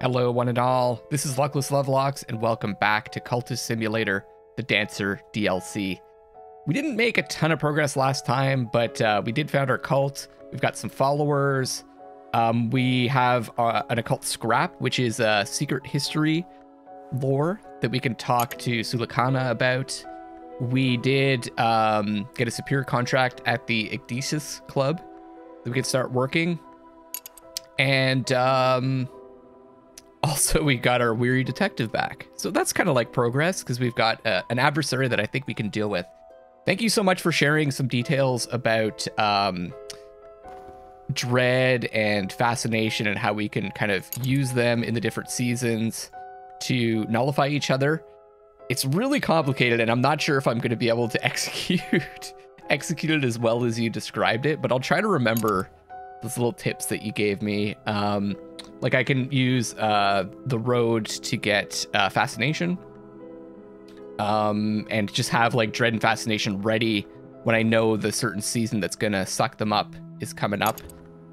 Hello, one and all. This is Luckless Lovelocks, and welcome back to Cultist Simulator, the Dancer DLC. We didn't make a ton of progress last time, but uh, we did found our cult. We've got some followers. Um, we have uh, an occult scrap, which is a secret history lore that we can talk to Sulochana about. We did um, get a superior contract at the Ecdysis Club that we could start working. And um, also, we got our weary detective back. So that's kind of like progress because we've got uh, an adversary that I think we can deal with. Thank you so much for sharing some details about um, dread and fascination and how we can kind of use them in the different seasons to nullify each other. It's really complicated, and I'm not sure if I'm going to be able to execute execute it as well as you described it, but I'll try to remember those little tips that you gave me. Um, like I can use uh, the road to get uh, fascination, um, and just have like dread and fascination ready when I know the certain season that's gonna suck them up is coming up.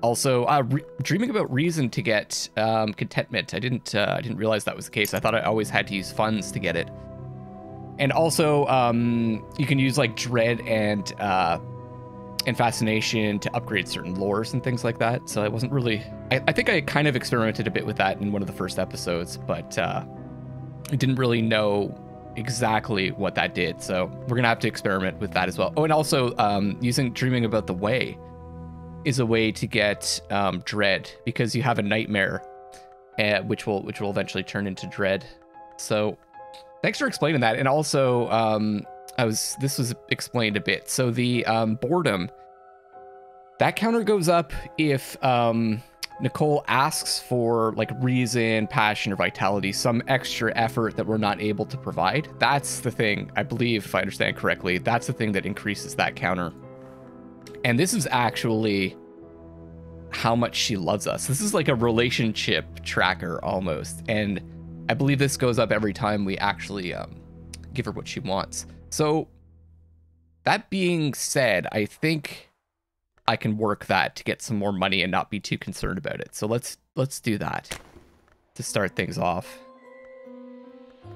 Also, uh, re- dreaming about reason to get um, contentment. I didn't uh, I didn't realize that was the case. I thought I always had to use funds to get it. And also, um, you can use like dread and uh, and fascination to upgrade certain lores and things like that. So I wasn't really. I, I think I kind of experimented a bit with that in one of the first episodes, but uh, I didn't really know exactly what that did. So we're gonna have to experiment with that as well. Oh, and also um, using dreaming about the way is a way to get um, dread because you have a nightmare, uh, which will which will eventually turn into dread. So thanks for explaining that. And also, um, I was this was explained a bit. So the um, boredom that counter goes up if um, Nicole asks for like reason, passion, or vitality, some extra effort that we're not able to provide. That's the thing, I believe, if I understand correctly, that's the thing that increases that counter. And this is actually how much she loves us. This is like a relationship tracker almost. And I believe this goes up every time we actually um, give her what she wants. So, that being said, I think I can work that to get some more money and not be too concerned about it. So let's let's do that to start things off.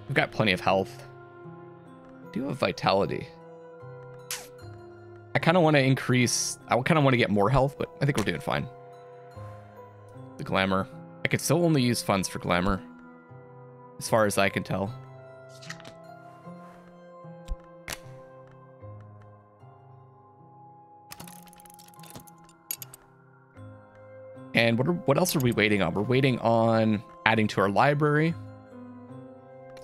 We've got plenty of health. do have vitality. I kind of want to increase. I kind of want to get more health, but I think we're doing fine. The glamour. I could still only use funds for glamour, as far as I can tell. And what are, what else are we waiting on? We're waiting on adding to our library,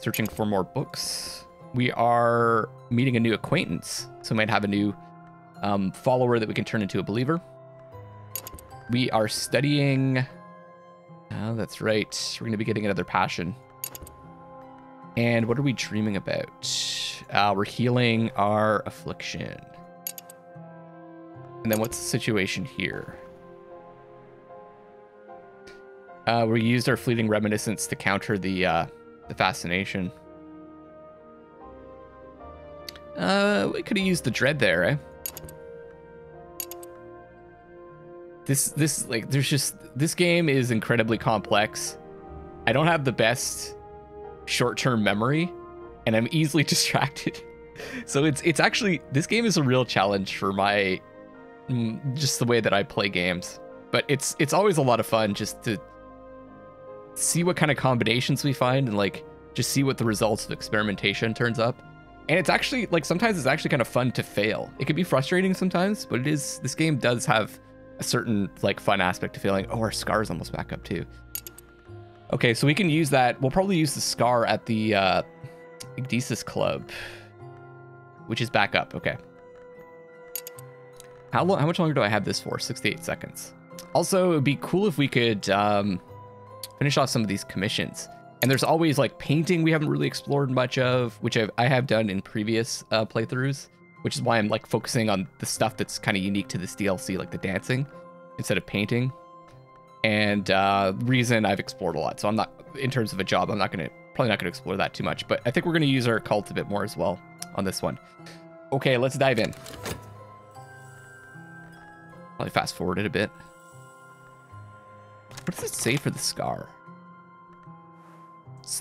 searching for more books. We are meeting a new acquaintance, so we might have a new um, follower that we can turn into a believer. We are studying. Oh, that's right. We're going to be getting another passion. And what are we dreaming about? Uh, we're healing our affliction. And then what's the situation here? Uh, we used our fleeting reminiscence to counter the uh, the fascination. Uh, we could have used the dread there, eh? This this like there's just this game is incredibly complex. I don't have the best short-term memory, and I'm easily distracted. so it's it's actually this game is a real challenge for my mm, just the way that I play games. But it's it's always a lot of fun just to see what kind of combinations we find and like just see what the results of experimentation turns up. And it's actually like sometimes it's actually kind of fun to fail. It can be frustrating sometimes, but it is this game does have a certain like fun aspect to failing. Oh, our scar's almost back up too. Okay, so we can use that. We'll probably use the scar at the uh Ecdysis Club, which is back up. Okay. How long? How much longer do I have this for? 68 seconds. Also, it would be cool if we could um, finish off some of these commissions. And there's always like painting we haven't really explored much of, which I've, I have done in previous uh, playthroughs, which is why I'm like focusing on the stuff that's kind of unique to this DLC, like the dancing, instead of painting. And uh, reason I've explored a lot, so I'm not in terms of a job, I'm not gonna probably not gonna explore that too much, but I think we're gonna use our cult a bit more as well on this one. Okay, let's dive in. Probably fast forward it a bit. What does it say for the scar?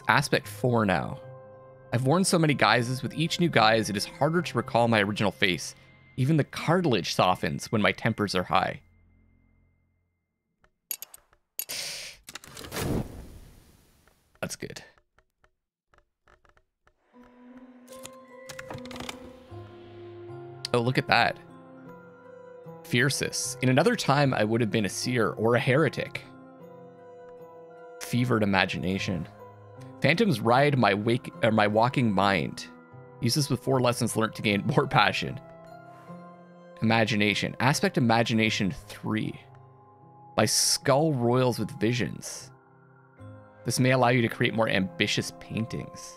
aspect 4 now. I've worn so many guises. With each new guise, it is harder to recall my original face. Even the cartilage softens when my tempers are high. That's good. Oh, look at that. Fiercest. In another time, I would have been a seer or a heretic. Fevered imagination. Phantoms ride my wake or my walking mind. Use this with four lessons learned to gain more passion. Imagination. Aspect imagination three. My skull roils with visions. This may allow you to create more ambitious paintings.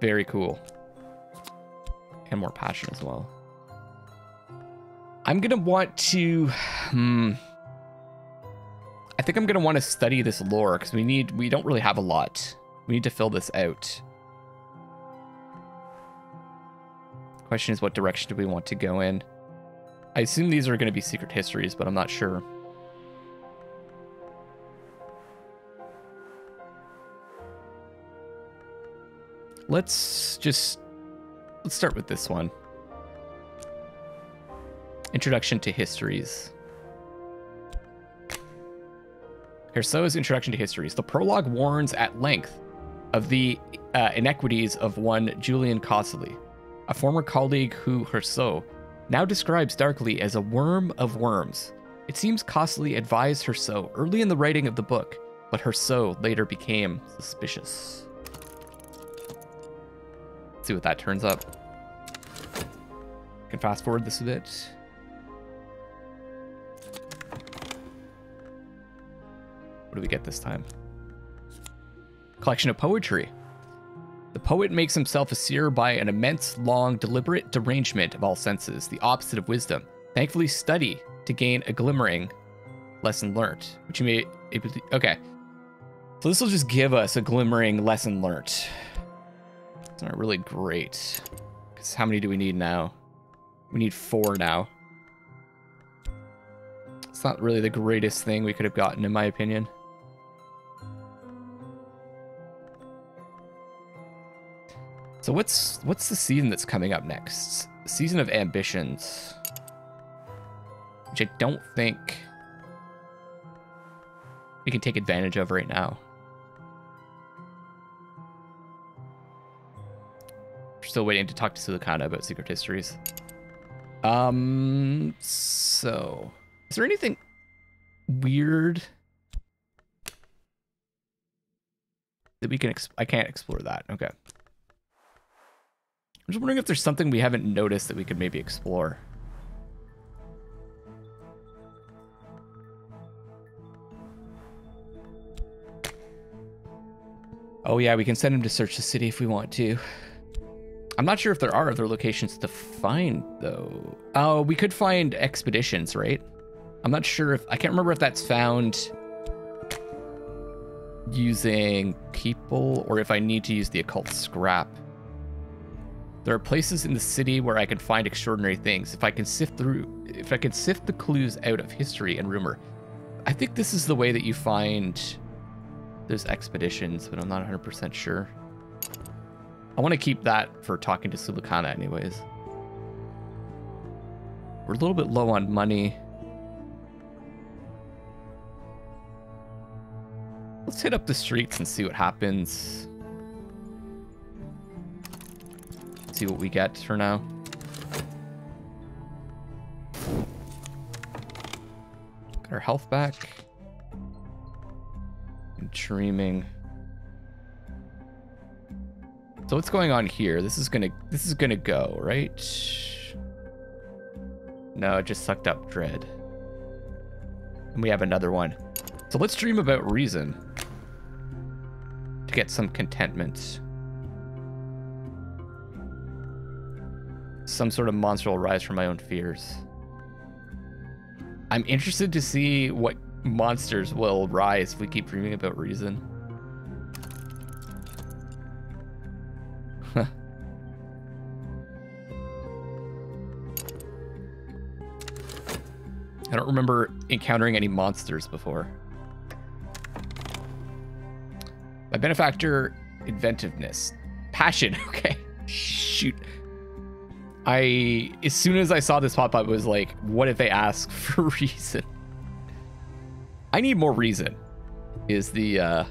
Very cool. And more passion as well. I'm to want to... Hmm, think I'm going to want to study this lore because we need... We don't really have a lot. We need to fill this out. Question is, what direction do we want to go in? I assume these are going to be secret histories, but I'm not sure. let's just let's start with this one. Introduction to Histories. Hersault's Introduction to Histories. The prologue warns at length of the uh, inequities of one Julian Cosely, a former colleague who Hersault now describes darkly as a worm of worms. It seems Cosely advised Hersault early in the writing of the book, but Herseau later became suspicious see what that turns up. Can fast forward this a bit. What do we get this time? Collection of poetry. The poet makes himself a seer by an immense, long, deliberate derangement of all senses, the opposite of wisdom. Thankfully, study to gain a glimmering lesson learnt, which you may. Okay. So this will just give us a glimmering lesson learnt. It's not really great. Because how many do we need now? We need four now. It's not really the greatest thing we could have gotten, in my opinion. So what's what's the season that's coming up next? Season of ambitions. Which I don't think we can take advantage of right now. We're still waiting to talk to Sulochana about secret histories. Um, so is there anything weird that we can? I can't explore that. Okay. I'm just wondering if there's something we haven't noticed that we could maybe explore. Oh yeah, we can send him to search the city if we want to. I'm not sure if there are other locations to find, though. Oh, we could find expeditions, right? I'm not sure if... I can't remember if that's found using people or if I need to use the occult scrap. There are places in the city where I can find extraordinary things. If I can sift through... If I can sift the clues out of history and rumor. I think this is the way that you find those expeditions, but I'm not 100% sure. I want to keep that for talking to Sulochana anyways. We're a little bit low on money. Let's hit up the streets and see what happens. See what we get for now. Got our health back. And dreaming. So what's going on here? This is gonna this is gonna go, right? No, it just sucked up dread. And we have another one. So let's dream about reason. To get some contentment. Some sort of monster will rise from my own fears. I'm interested to see what monsters will rise if we keep dreaming about reason. I don't remember encountering any monsters before. My benefactor, inventiveness. Passion. Okay. Shoot. I, as soon as I saw this pop up, was like, what if they ask for reason? I need more reason, is the, uh,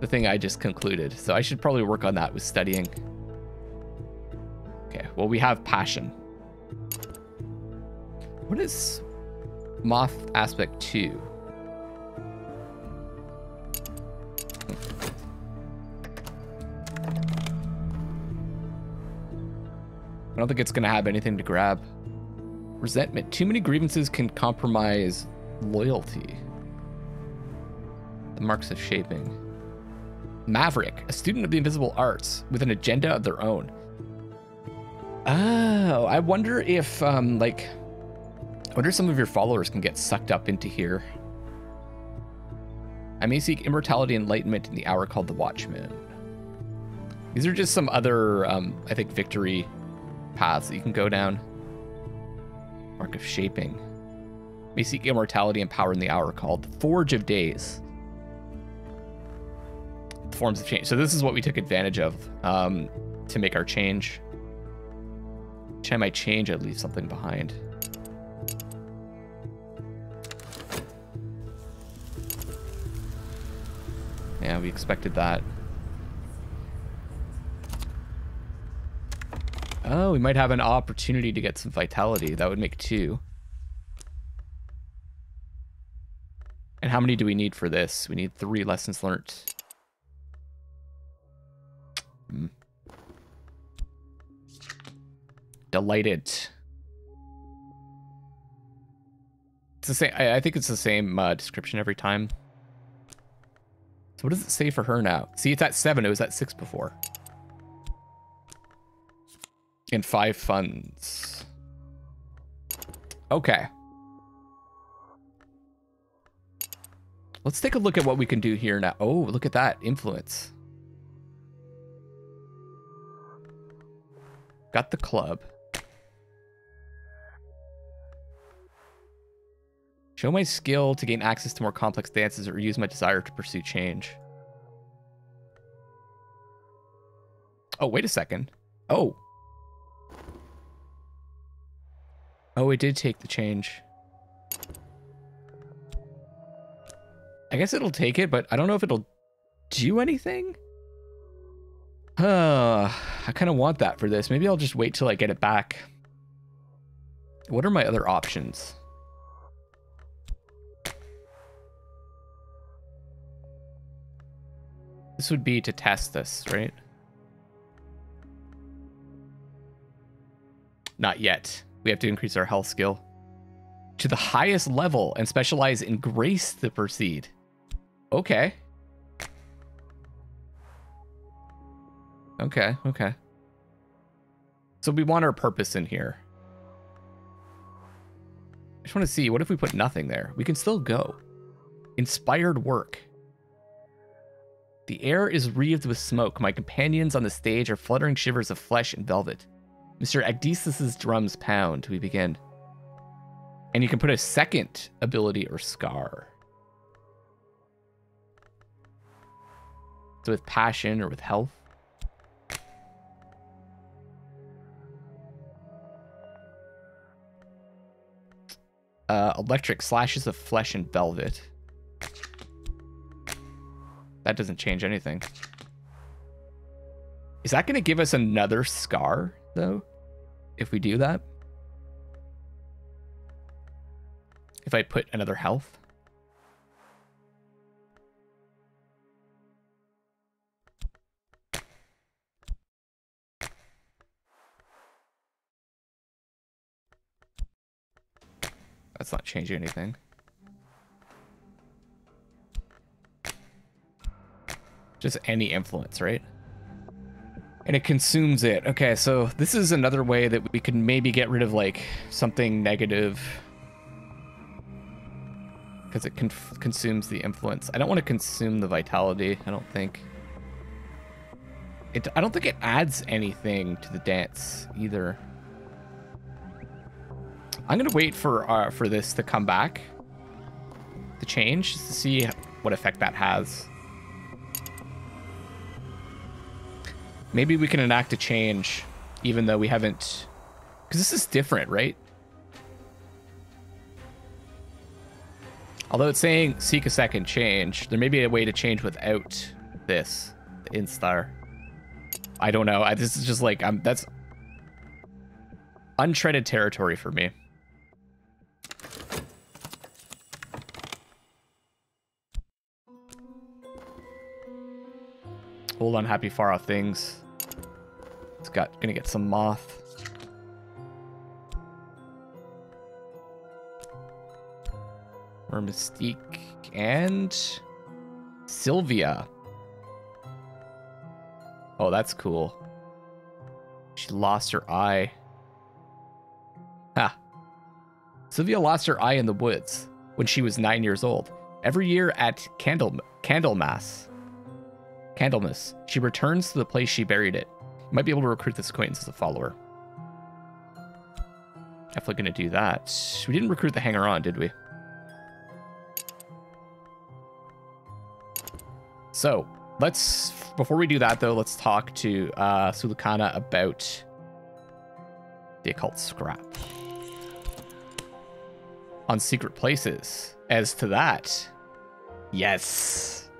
the thing I just concluded. So I should probably work on that with studying. Okay, well, we have passion. What is moth aspect 2? Don't think it's going to have anything to grab. Resentment. Too many grievances can compromise loyalty. The marks of shaping. Maverick, a student of the invisible arts with an agenda of their own. Oh, I wonder if, um, like, I wonder if some of your followers can get sucked up into here. I may seek immortality enlightenment in the hour called the Watchman. These are just some other, um, I think, victory paths that you can go down. Mark of Shaping. May seek immortality and power in the hour called the Forge of Days. The Forms of change. So this is what we took advantage of um, to make our change. Each time I change, I leave something behind. Yeah, we expected that. Oh, we might have an opportunity to get some vitality. That would make two. And how many do we need for this? We need three lessons learned. Hmm. Delighted. It's the same. I, I think it's the same uh, description every time. So what does it say for her now? See, it's at seven. It was at six before. And five funds. Okay. Let's take a look at what we can do here now. Oh, look at that. Influence. Got the club. Show my skill to gain access to more complex dances or use my desire to pursue change. Oh, wait a second. Oh. Oh, it did take the change. I guess it'll take it, but I don't know if it'll do anything. Uh, I kind of want that for this. Maybe I'll just wait till I get it back. What are my other options? This would be to test this, right? Not yet. We have to increase our health skill to the highest level and specialize in grace to proceed. Okay. Okay, okay. So we want our purpose in here. I just want to see, what if we put nothing there? We can still go. Inspired work. The air is wreathed with smoke. My companions on the stage are fluttering shivers of flesh and velvet. Mr. Ecdysis's drums pound. We begin. And you can put a second ability or scar. So with passion or with health. Uh, electric slashes of flesh and velvet. That doesn't change anything. Is that going to give us another scar, though? If we do that? If I put another health? That's not changing anything. Just any influence, right? And it consumes it. Okay, so this is another way that we could maybe get rid of like something negative. Because it consumes the influence. I don't want to consume the vitality, I don't think. It, I don't think it adds anything to the dance either. I'm gonna wait for uh, for this to come back, to change, just to see what effect that has. Maybe we can enact a change, even though we haven't... Because this is different, right? Although it's saying seek a second change, there may be a way to change without this, the instar. I don't know. I, this is just like, I'm, that's untreaded territory for me. Hold on, happy far off things. Got gonna get some moth. Or Mystique and Sylvia. Oh, that's cool. She lost her eye. Ha. Sylvia lost her eye in the woods when she was nine years old. Every year at Candle Candlemas, Candlemas, she returns to the place she buried it. Might be able to recruit this acquaintance as a follower. Definitely gonna do that. We didn't recruit the hanger on, did we? So let's, before we do that though, let's talk to uh, Sulochana about the occult scrap. On secret places. As to that, yes.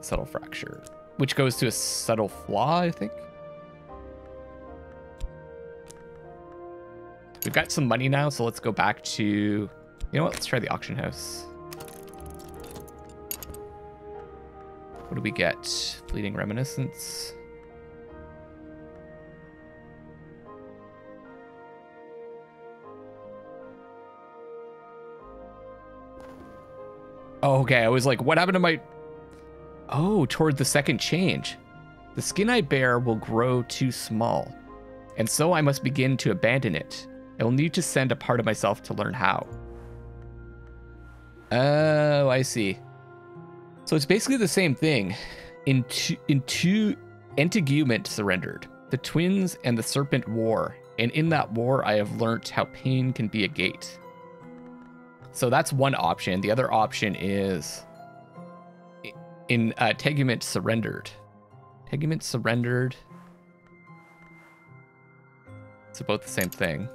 Subtle fracture, which goes to a subtle flaw, I think. We've got some money now, so let's go back to, you know what, let's try the auction house. What do we get? Fleeting Reminiscence. Okay. I was like, what happened to my... Oh, toward the second change. The skin I bear will grow too small, and so I must begin to abandon it. I will need to send a part of myself to learn how. Oh, I see. So it's basically the same thing. In two, in two, Integument surrendered. The twins and the serpent war, and in that war I have learnt how pain can be a gate. So that's one option. The other option is in uh, Tegument surrendered. Tegument surrendered. It's about the same thing.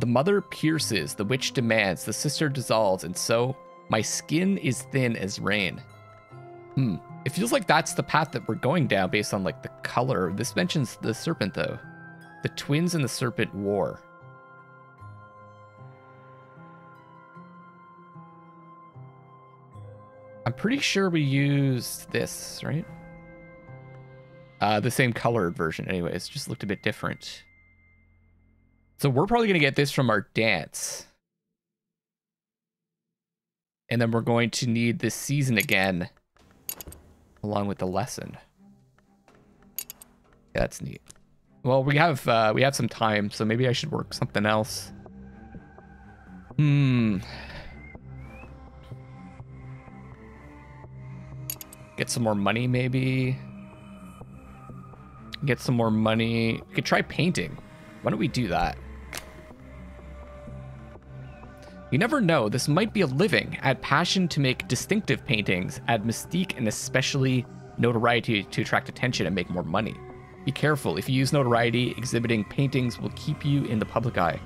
The mother pierces, the witch demands, the sister dissolves, and so my skin is thin as rain. Hmm. It feels like that's the path that we're going down based on like the color. This mentions the serpent though. The twins and the serpent war. I'm pretty sure we used this, right? Uh, the same colored version anyways, just looked a bit different. So we're probably going to get this from our dance. And then we're going to need this season again along with the lesson. That's neat. Well, we have uh, we have some time, so maybe I should work something else. Hmm. Get some more money, maybe. Get some more money. We could try painting. Why don't we do that? You never know, this might be a living. Add passion to make distinctive paintings, add mystique and especially notoriety to attract attention and make more money. Be careful, if you use notoriety, exhibiting paintings will keep you in the public eye.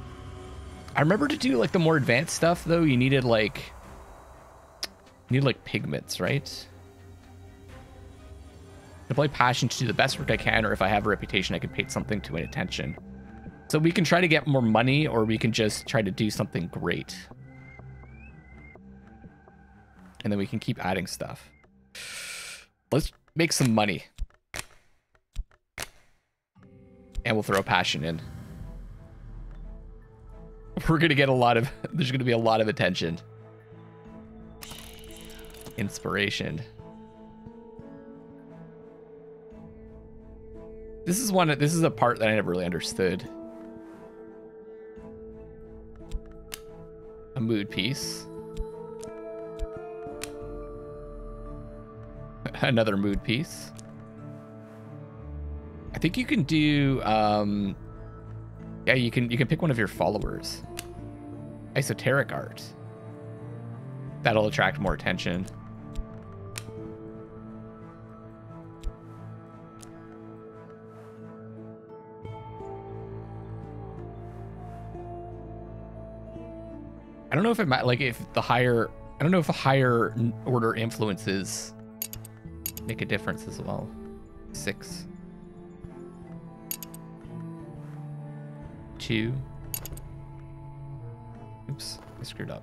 I remember to do like the more advanced stuff though, you needed like you need like pigments, right? Play passion to do the best work I can, or if I have a reputation, I can paint something to an attention. So we can try to get more money, or we can just try to do something great and then we can keep adding stuff. Let's make some money. And we'll throw passion in. We're going to get a lot of, there's going to be a lot of attention. Inspiration. This is one, this is a part that I never really understood. A mood piece. another mood piece. I think you can do um yeah, you can you can pick one of your followers. Esoteric art. That'll attract more attention. Don't know if it might like if the higher I don't know if higher order influences make a difference as well. Six. Two. Oops, I screwed up.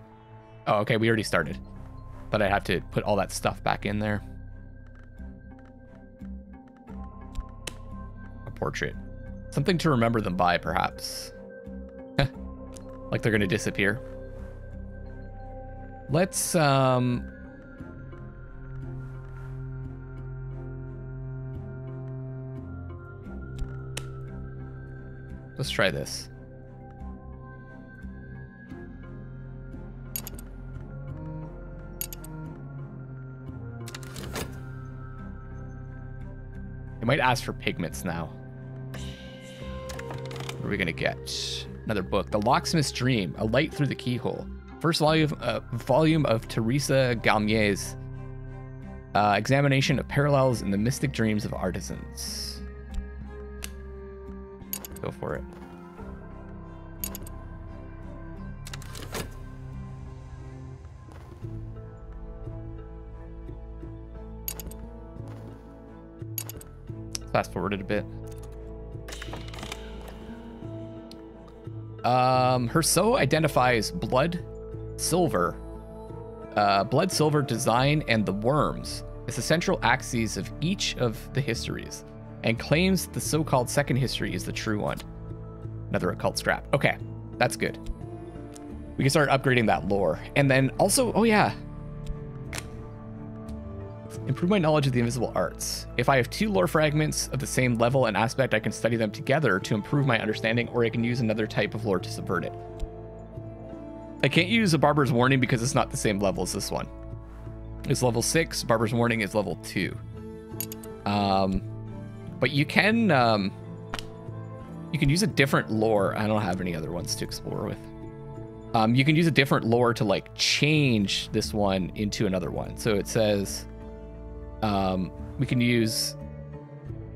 Oh, okay, we already started. But I have to put all that stuff back in there. A portrait. Something to remember them by, perhaps. like they're gonna disappear. Let's, um... Let's try this. It might ask for pigments now. What are we gonna get? Another book. The Locksmith's Dream, A Light Through the Keyhole. First volume, uh, volume of Teresa Galmier's uh, examination of parallels in the mystic dreams of artisans. Go for it. Fast forward it a bit. Um, her so identifies blood, silver, uh, blood, silver design, and the worms as the central axes of each of the histories, and claims the so-called second history is the true one. Another occult scrap. Okay, that's good. We can start upgrading that lore, and then also, oh yeah, Improve my knowledge of the invisible arts. If I have two lore fragments of the same level and aspect, I can study them together to improve my understanding, or I can use another type of lore to subvert it. I can't use a Barber's Warning because it's not the same level as this one. It's level 6, Barber's Warning is level 2. Um, but you can, um, you can use a different lore. I don't have any other ones to explore with. Um, you can use a different lore to like change this one into another one. So it says um, we can use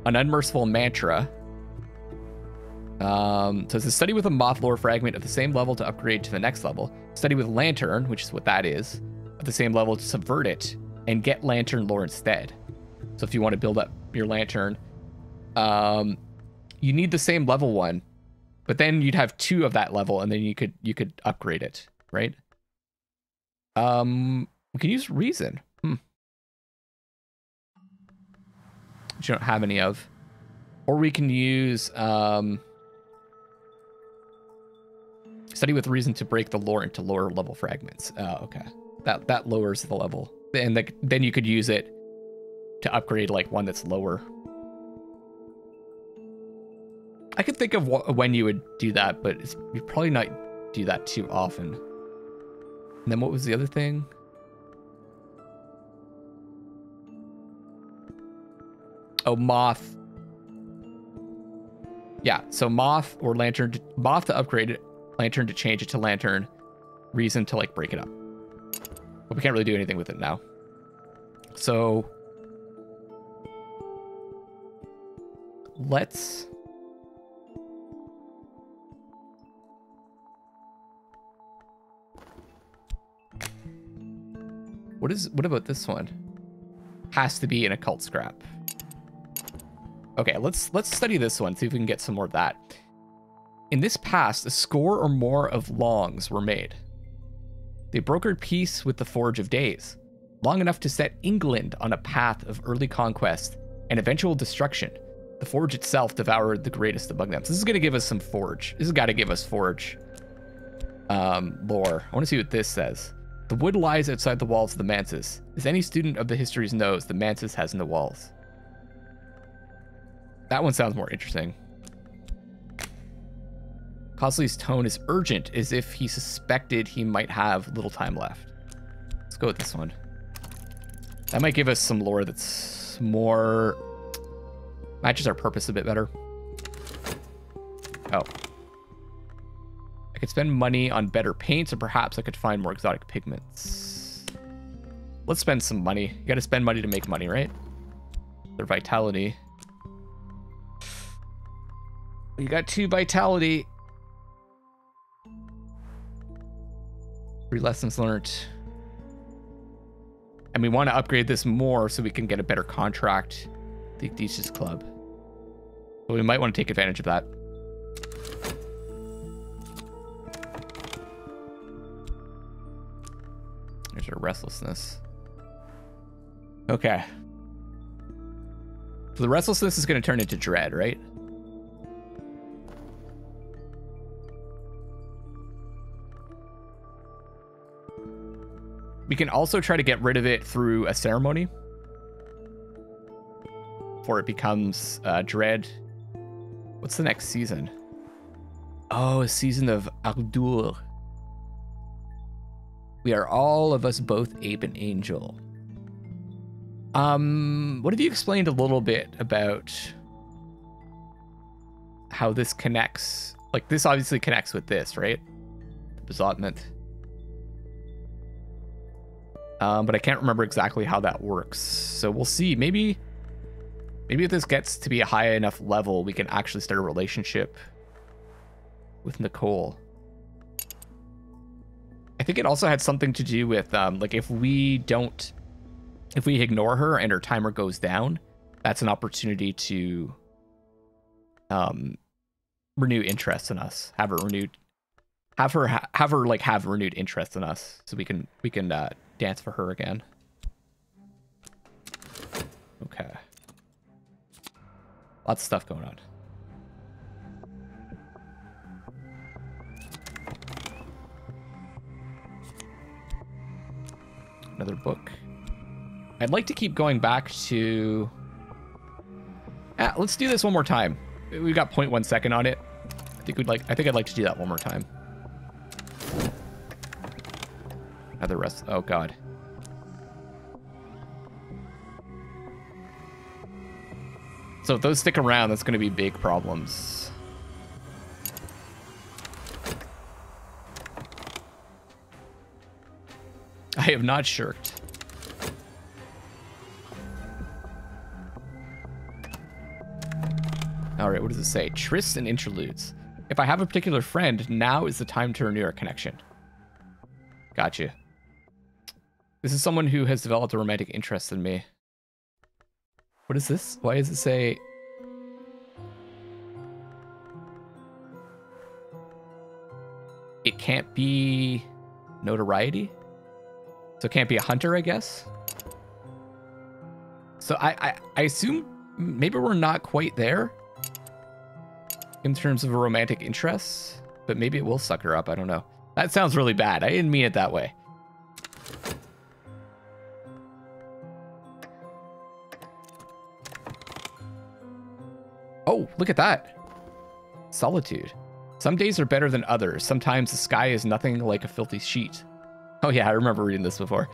an unmerciful mantra. Um, so it's a study with a moth lore fragment of the same level to upgrade to the next level. Study with lantern, which is what that is, at the same level to subvert it and get lantern lore instead. So if you want to build up your lantern, um, you need the same level one, but then you'd have two of that level, and then you could you could upgrade it, right? Um, we can use reason. Hmm. which you don't have any of. Or we can use um, study with reason to break the lore into lower level fragments. Oh, okay. That that lowers the level, and the, then you could use it to upgrade like one that's lower. I could think of wh- when you would do that, but you probably not do that too often. And then what was the other thing? Oh, moth. Yeah, so moth or lantern, moth to upgrade it, lantern to change it to lantern, reason to like break it up. But we can't really do anything with it now. So let's What is what about this one? Has to be an occult scrap. Okay, let's let's study this one, see if we can get some more of that. In this past, a score or more of longs were made. They brokered peace with the Forge of Days, long enough to set England on a path of early conquest and eventual destruction. The Forge itself devoured the greatest among them. So this is going to give us some Forge. This has got to give us Forge um, lore. I want to see what this says. The wood lies outside the walls of the Mansus. As any student of the histories knows, the Mansus has no walls. That one sounds more interesting. Cosley's tone is urgent, as if he suspected he might have little time left. Let's go with this one. That might give us some lore that's more... matches our purpose a bit better. Oh. I could spend money on better paints, or perhaps I could find more exotic pigments. Let's spend some money. You gotta spend money to make money, right? Their vitality. You got two vitality. Three lessons learned. And we want to upgrade this more so we can get a better contract. The Thesis Club. But we might want to take advantage of that. There's our restlessness. Okay. So the restlessness is going to turn into dread, right? We can also try to get rid of it through a ceremony. Before it becomes uh, dread. What's the next season? Oh, a season of Ardour. We are all of us both ape and angel. Um, what have you explained a little bit about how this connects? Like this obviously connects with this, right? The besotment. Um, but I can't remember exactly how that works. So we'll see. Maybe, maybe if this gets to be a high enough level, we can actually start a relationship with Nicole. I think it also had something to do with um, like if we don't, if we ignore her and her timer goes down, that's an opportunity to um, renew interest in us. Have her renewed, have her ha- have her like have renewed interest in us, so we can we can uh, dance for her again. Okay. Lots of stuff going on. Another book. I'd like to keep going back to... Ah, let's do this one more time. We've got 0.1 second on it. I think we'd like. I think I'd like to do that one more time. Rest. Oh God. So if those stick around, that's going to be big problems. I have not shirked. All right, what does it say? Trysts and interludes. If I have a particular friend, now is the time to renew our connection. Gotcha. This is someone who has developed a romantic interest in me. What is this? Why does it say... It can't be notoriety? So it can't be a hunter, I guess? So I, I, I assume maybe we're not quite there in terms of a romantic interest, but maybe it will suck her up. I don't know. That sounds really bad. I didn't mean it that way. Look at that. Solitude. Some days are better than others. Sometimes the sky is nothing like a filthy sheet. Oh yeah, I remember reading this before.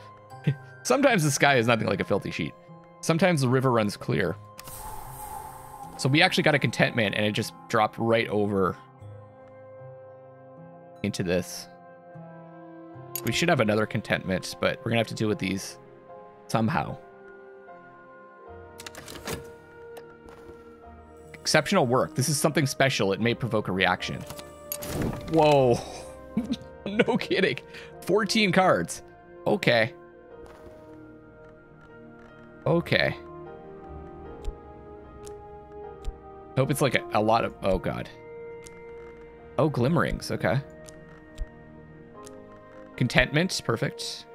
Sometimes the sky is nothing like a filthy sheet. Sometimes the river runs clear. So we actually got a contentment and it just dropped right over into this. We should have another contentment, but we're gonna have to deal with these somehow. Exceptional work. This is something special. It may provoke a reaction. Whoa. no kidding. 14 cards. Okay. Okay. I hope it's like a, a lot of... Oh, God. Oh, glimmerings. Okay. Contentment. Perfect.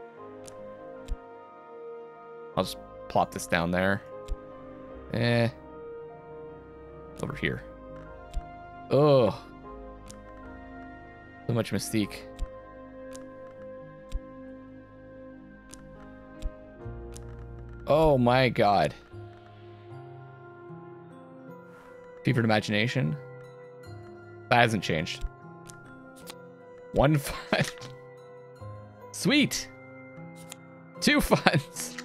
I'll just plop this down there. Eh. Over here. Oh. So much mystique. Oh my god. Fevered imagination. That hasn't changed. One fun. Sweet. Two funds.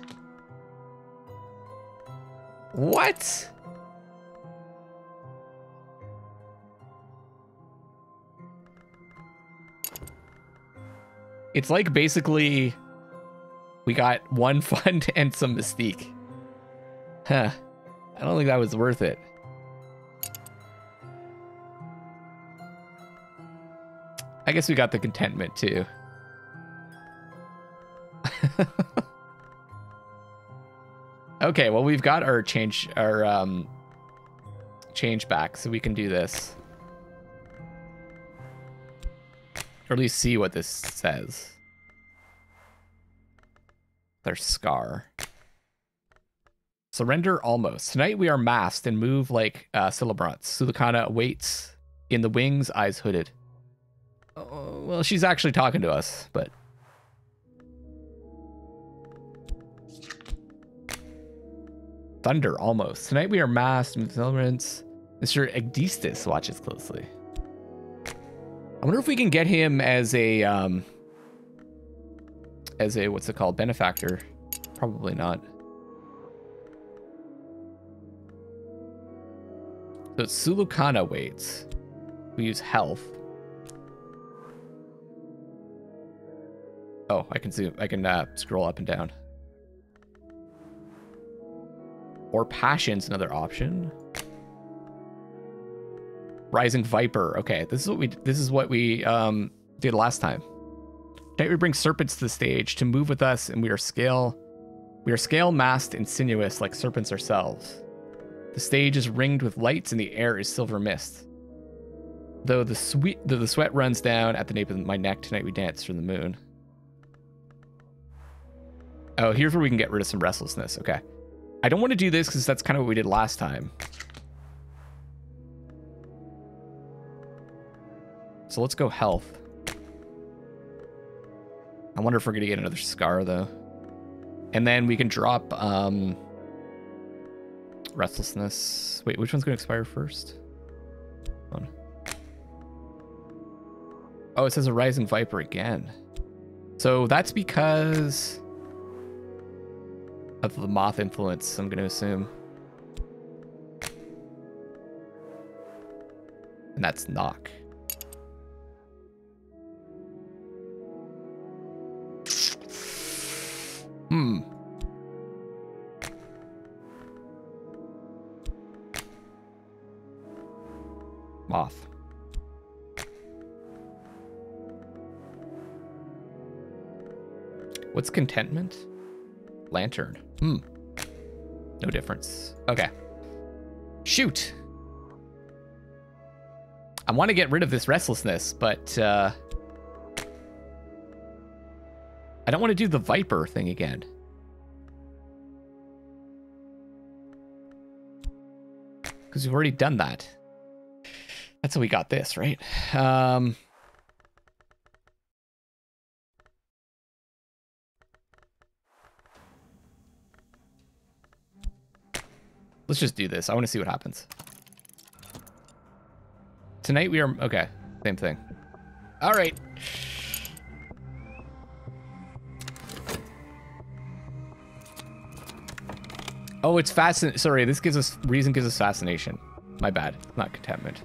What? It's like basically we got one fund and some mystique. Huh. I don't think that was worth it. I guess we got the contentment too. okay, well we've got our change our um change back, so we can do this. Or at least see what this says. Their scar. Surrender almost. Tonight we are masked and move like uh, Celebrants. Sulochana waits in the wings, eyes hooded. Oh, well, she's actually talking to us, but... Thunder, almost. Tonight we are masked with celebrants. Mr. Egdistis watches closely. I wonder if we can get him as a, um... As a, what's it called, benefactor. Probably not. So Sulochana waits. We use health. Oh, I can see. I can uh, scroll up and down. Or passion's another option. Rising Viper. Okay, this is what we this is what we um, did last time. Tonight we bring serpents to the stage to move with us, and we are scale. We are scale masked and sinuous like serpents ourselves. The stage is ringed with lights, and the air is silver mist. Though the sweet, though the sweat runs down at the nape of my neck, tonight we dance from the moon. Oh, here's where we can get rid of some restlessness. Okay. I don't want to do this because that's kind of what we did last time. So let's go health. I wonder if we're going to get another scar, though. And then we can drop um, restlessness. Wait, which one's going to expire first? Oh, it says a rising viper again. So that's because of the moth influence, I'm going to assume. And that's knock. Contentment? Lantern. Hmm. No difference. Okay. Shoot. I want to get rid of this restlessness, but uh, I don't want to do the Viper thing again. Because we've already done that. That's how we got this, right? Um, Let's just do this. I want to see what happens. Tonight we are... Okay, same thing. All right. Oh, it's fascin. Sorry, this gives us... Reason gives us fascination. My bad. Not contentment.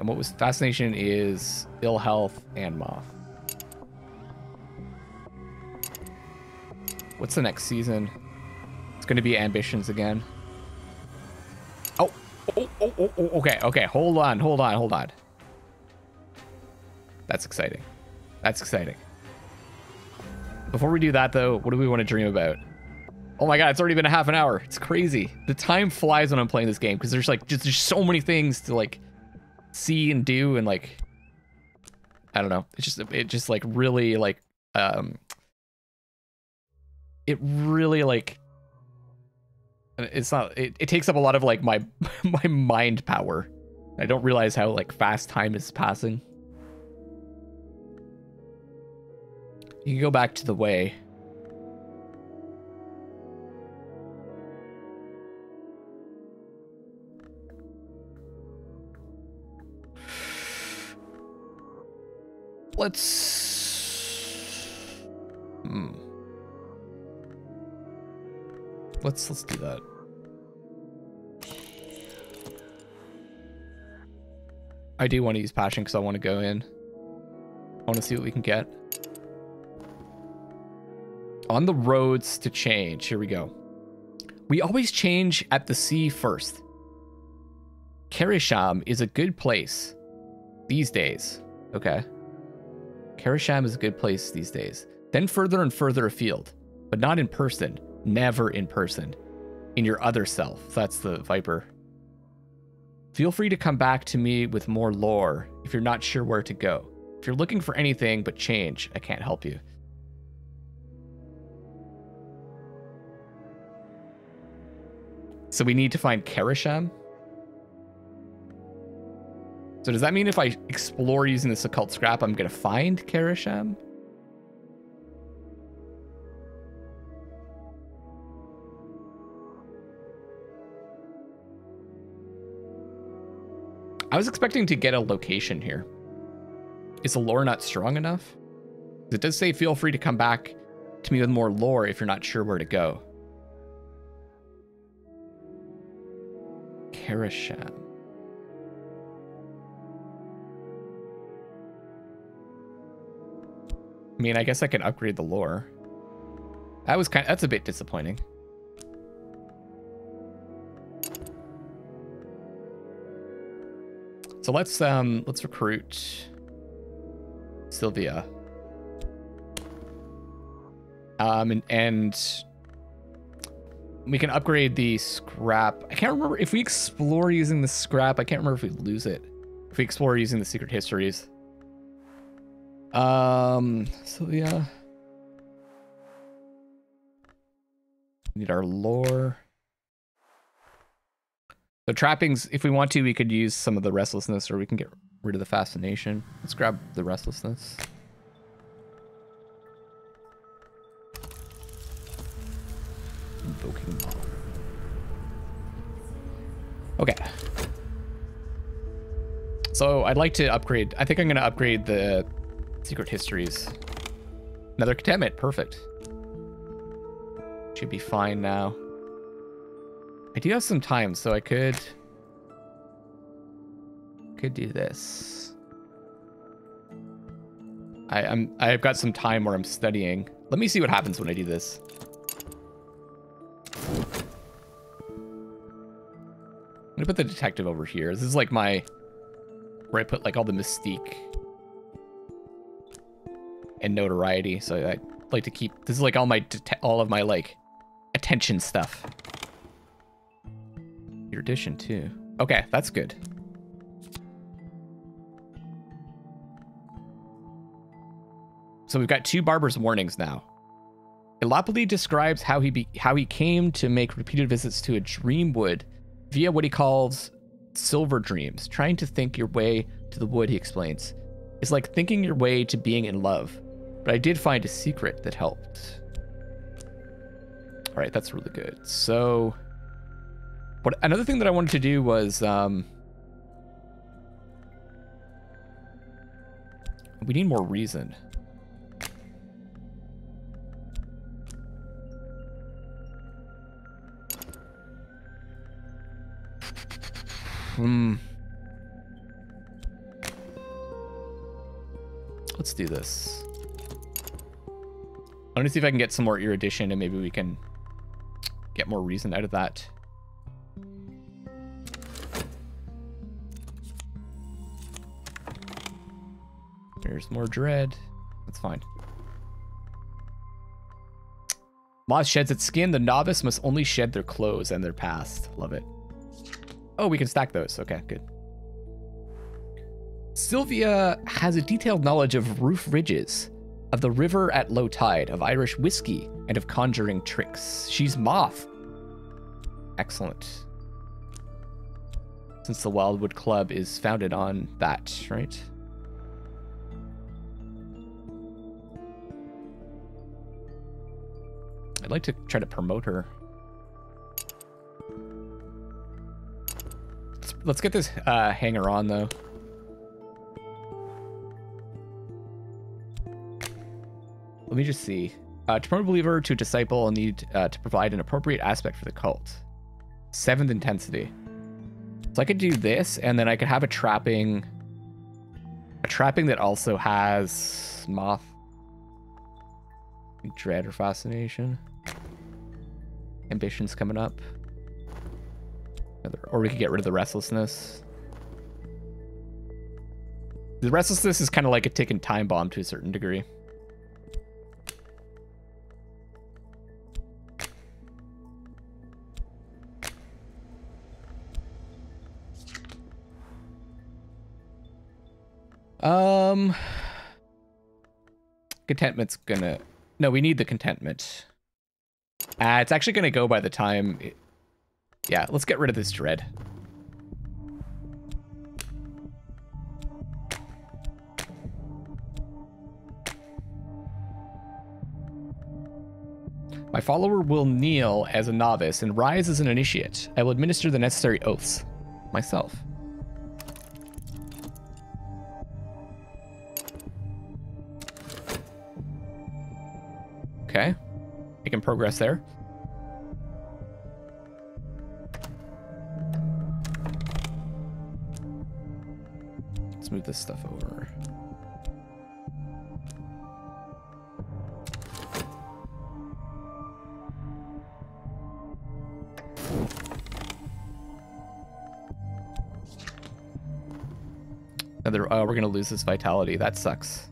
And what was fascination is ill health and moth. What's the next season? It's going to be ambitions again. Oh, oh, oh, oh, oh, okay, okay. Hold on, hold on, hold on. That's exciting. That's exciting. Before we do that, though, what do we want to dream about? Oh my god, it's already been a half an hour. It's crazy. The time flies when I'm playing this game because there's like just there's so many things to like see and do and like I don't know. It's just it just like really like um it really like it's not it, it takes up a lot of like my my mind power. I don't realize how like fast time is passing. You can go back to the way. Let's hmm Let's let's do that. I do want to use passion because I want to go in. I want to see what we can get. On the roads to change. Here we go. We always change at the sea first. Kerisham is a good place. These days. Okay. Kerisham is a good place these days. Then further and further afield, but not in person. Never in person. In your other self. That's the Viper. Feel free to come back to me with more lore if you're not sure where to go. If you're looking for anything but change, I can't help you. So we need to find Kerisham? So does that mean if I explore using this occult scrap, I'm going to find Kerisham? I was expecting to get a location here. Is the lore not strong enough? It does say feel free to come back to me with more lore if you're not sure where to go. Kerisham. I mean, I guess I can upgrade the lore. That was kind of, that's a bit disappointing. So let's um let's recruit Sylvia. Um and, and we can upgrade the scrap. I can't remember if we explore using the scrap. I can't remember if we lose it. If we explore using the secret histories. Um, yeah. Need our lore. So trappings, if we want to, we could use some of the restlessness or we can get rid of the fascination. Let's grab the restlessness. Invoking Okay. So I'd like to upgrade. I think I'm going to upgrade the Secret histories. Another contentment. Perfect. Should be fine now. I do have some time, so I could... Could do this. I, I'm, I've got some time where I'm studying. Let me see what happens when I do this. I'm gonna put the detective over here. This is like my... Where I put like all the mystique and notoriety. So I like to keep this is like all my all of my like attention stuff. Your addition too. Okay, that's good. So we've got two barber's warnings now. Elapoli describes how he be, how he came to make repeated visits to a dreamwood via what he calls silver dreams. Trying to think your way to the wood, he explains, It's like thinking your way to being in love. But I did find a secret that helped. All right, that's really good. So, what another thing that I wanted to do was um, we need more reason. Hmm. Let's do this. I want to see if I can get some more erudition and maybe we can get more reason out of that. There's more dread. That's fine. Moth sheds its skin. The novice must only shed their clothes and their past. Love it. Oh, we can stack those. Okay, good. Sylvia has a detailed knowledge of roof ridges of the river at low tide, of Irish whiskey, and of conjuring tricks. She's Moth. Excellent. Since the Wildwood Club is founded on that, right? I'd like to try to promote her. Let's, let's get this uh, hanger on, though. Let me just see. Uh, to promote a believer to a disciple, I'll need uh, to provide an appropriate aspect for the cult. Seventh intensity. So I could do this, and then I could have a trapping... A trapping that also has moth. Dread or fascination. Ambitions coming up. Or we could get rid of the restlessness. The restlessness is kind of like a ticking time bomb to a certain degree. Um, contentment's gonna. No, we need the contentment. Uh, it's actually gonna go by the time. It... Yeah, let's get rid of this dread. My follower will kneel as a novice and rise as an initiate. I will administer the necessary oaths myself. Okay. Making progress there. Let's move this stuff over. Another, oh, we're gonna lose this vitality. That sucks.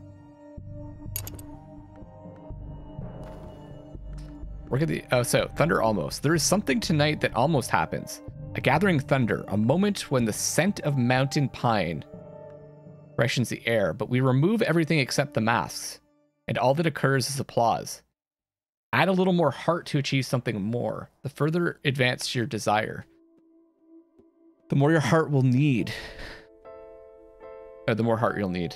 Look at the, oh, so thunder almost. There is something tonight that almost happens. A gathering thunder, a moment when the scent of mountain pine freshens the air, but we remove everything except the masks, and all that occurs is applause. Add a little more heart to achieve something more. The further advanced your desire, the more your heart will need. Or the more heart you'll need.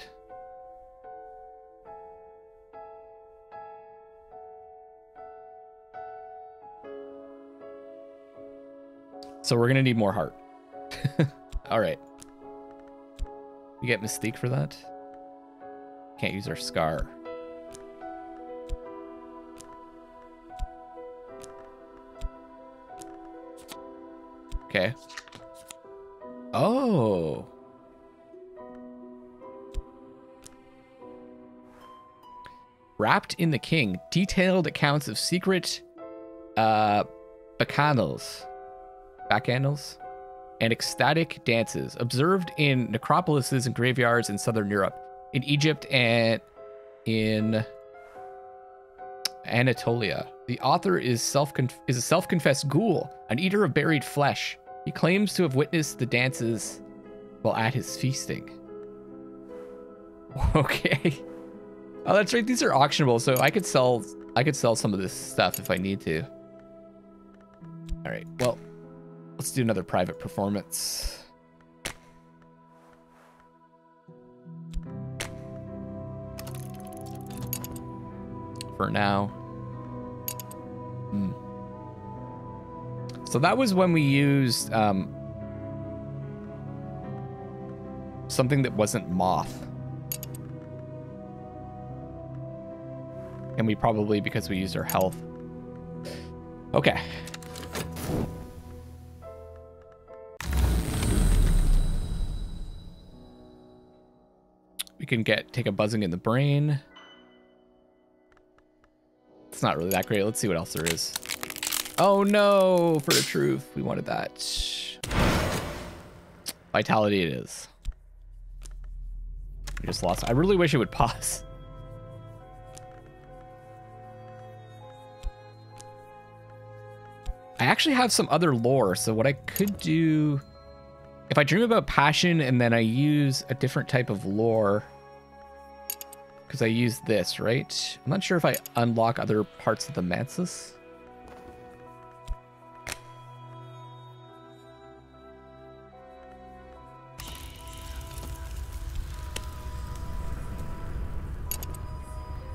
So we're gonna need more heart. All right. We get Mystique for that. Can't use our Scar. Okay. Oh. Wrapped in the King, detailed accounts of secret uh, bacchanals bacchanals, and ecstatic dances observed in necropolises and graveyards in southern Europe, in Egypt, and in Anatolia. The author is self is a self-confessed ghoul, an eater of buried flesh. He claims to have witnessed the dances while at his feasting. Okay. Oh, that's right. These are auctionable, so I could sell I could sell some of this stuff if I need to. All right. Well, Let's do another private performance. For now. Hmm. So that was when we used um, something that wasn't moth. And we probably, because we used our health. Okay. Can get take a buzzing in the brain. It's not really that great. Let's see what else there is. Oh no, for the truth. We wanted that. Vitality it is. We just lost. I really wish it would pause. I actually have some other lore, so what I could do... If I dream about passion and then I use a different type of lore because I use this, right? I'm not sure if I unlock other parts of the Mansus.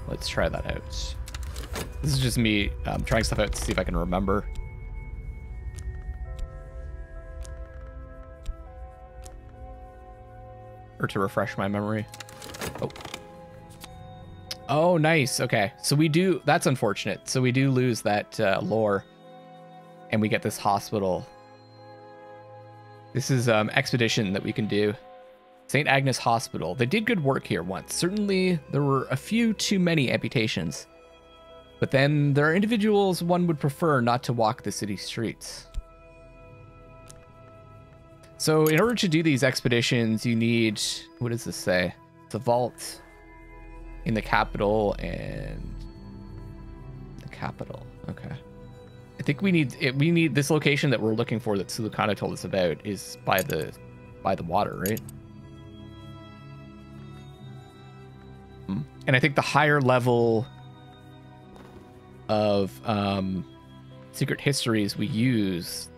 Let's try that out. This is just me um, trying stuff out to see if I can remember. Or to refresh my memory. Oh. Nice. Okay. So we do, that's unfortunate. So we do lose that uh, lore and we get this hospital. This is um, expedition that we can do. St. Agnes Hospital. They did good work here once. Certainly there were a few too many amputations. But then there are individuals one would prefer not to walk the city streets. So in order to do these expeditions, you need, what does this say? The vault in the capital and the capital. Okay. I think we need we need this location that we're looking for that Sulochana told us about is by the by the water, right? Hmm. And I think the higher level of um, secret histories we use,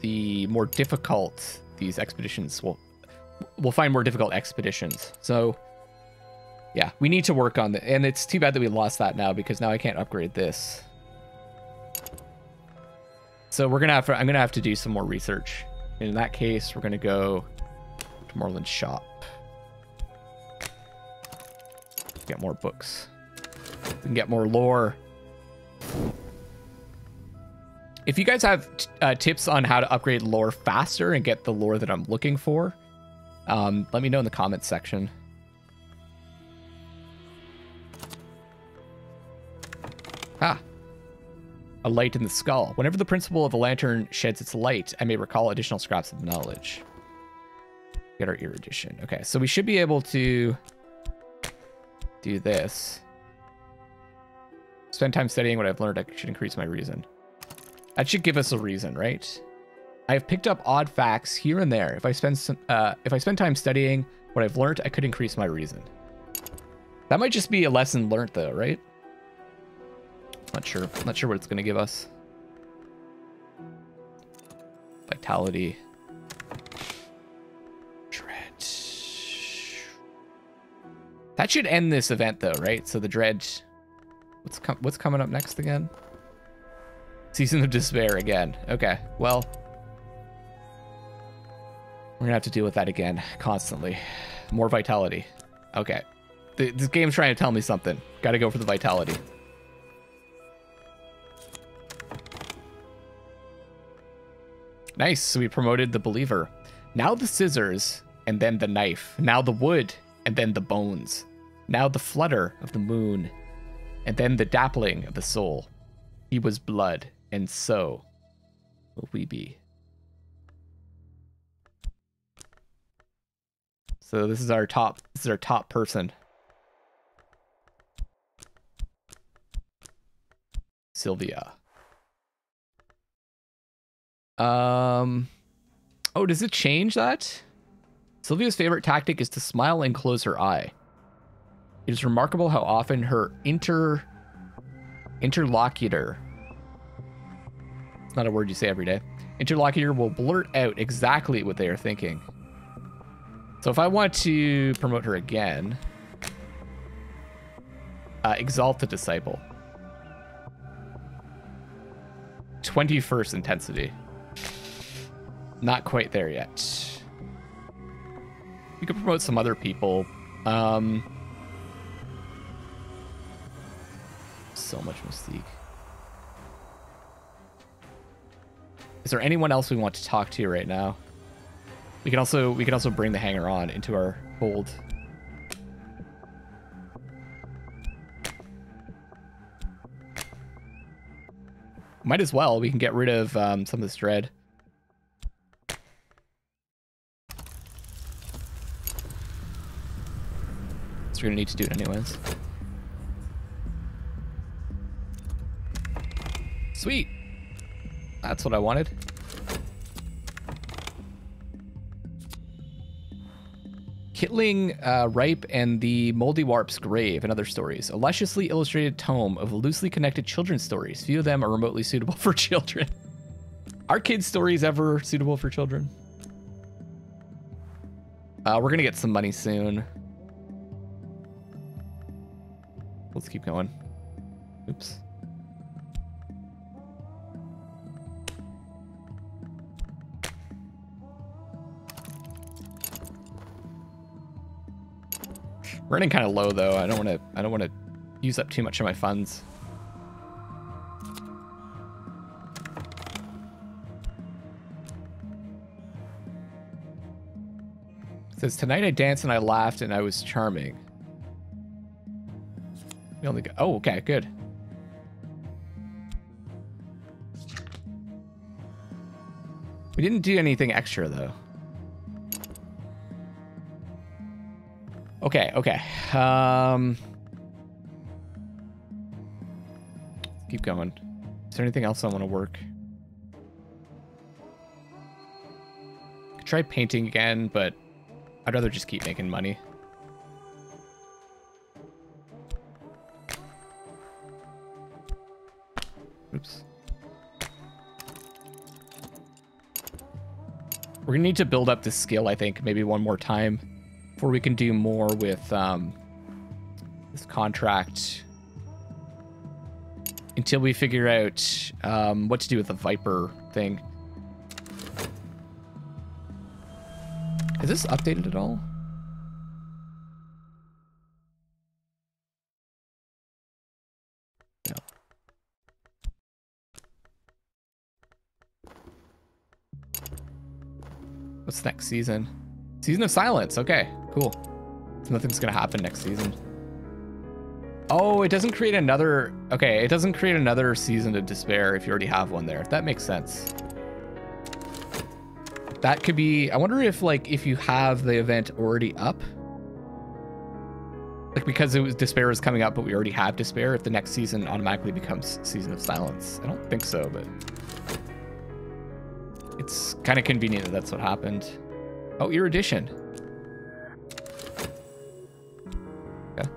the more difficult these expeditions will we'll find more difficult expeditions. So yeah, we need to work on it. And it's too bad that we lost that now because now I can't upgrade this. So we're gonna have to, I'm gonna have to do some more research. And in that case, we're gonna go to Morland's shop. Get more books. We can get more lore. If you guys have uh, tips on how to upgrade lore faster and get the lore that I'm looking for, um, let me know in the comments section. Ah. A light in the skull. Whenever the principle of a lantern sheds its light, I may recall additional scraps of knowledge. Get our erudition. Okay, so we should be able to do this. Spend time studying what I've learned. I should increase my reason. That should give us a reason, right? I have picked up odd facts here and there. If I spend some, uh, if I spend time studying what I've learned, I could increase my reason. That might just be a lesson learned, though, right? Not sure. Not sure what it's going to give us. Vitality. Dread. That should end this event, though, right? So the dread. What's com what's coming up next again? Season of Despair again. Okay, well. We're gonna have to deal with that again, constantly. More vitality. Okay. This game's trying to tell me something. Gotta go for the vitality. Nice, so we promoted the believer. Now the scissors, and then the knife. Now the wood, and then the bones. Now the flutter of the moon, and then the dappling of the soul. He was blood, and so will we be. So this is our top this is our top person. Sylvia. Um Oh, does it change that? Sylvia's favorite tactic is to smile and close her eye. It is remarkable how often her inter interlocutor it's not a word you say every day. Interlocutor will blurt out exactly what they are thinking. So if I want to promote her again, uh, exalt the disciple. 21st intensity. Not quite there yet. We could promote some other people. Um, so much mystique. Is there anyone else we want to talk to right now? We can also we can also bring the hanger on into our hold. Might as well. We can get rid of um, some of this dread. We're gonna need to do it anyways. Sweet. That's what I wanted. Kitling uh, Ripe and the Moldywarp's Grave and Other Stories, a lusciously illustrated tome of loosely connected children's stories. Few of them are remotely suitable for children. Are kids' stories ever suitable for children? Uh, we're gonna get some money soon. Let's keep going. Oops. running kind of low though. I don't want to. I don't want to use up too much of my funds. It says tonight I danced and I laughed and I was charming. We only got. Oh, okay, good. We didn't do anything extra though. Okay, okay. Um, keep going. Is there anything else I want to work? Could try painting again, but I'd rather just keep making money. We're gonna need to build up this skill, I think, maybe one more time before we can do more with um, this contract until we figure out um, what to do with the Viper thing. Is this updated at all? What's next season? Season of Silence. Okay, cool. Nothing's gonna happen next season. Oh, it doesn't create another... Okay, it doesn't create another Season of Despair if you already have one there. That makes sense. That could be... I wonder if, like, if you have the event already up... Like, because it was Despair is coming up, but we already have Despair, if the next season automatically becomes Season of Silence. I don't think so, but... It's kind of convenient that that's what happened. Oh, Erudition. Okay.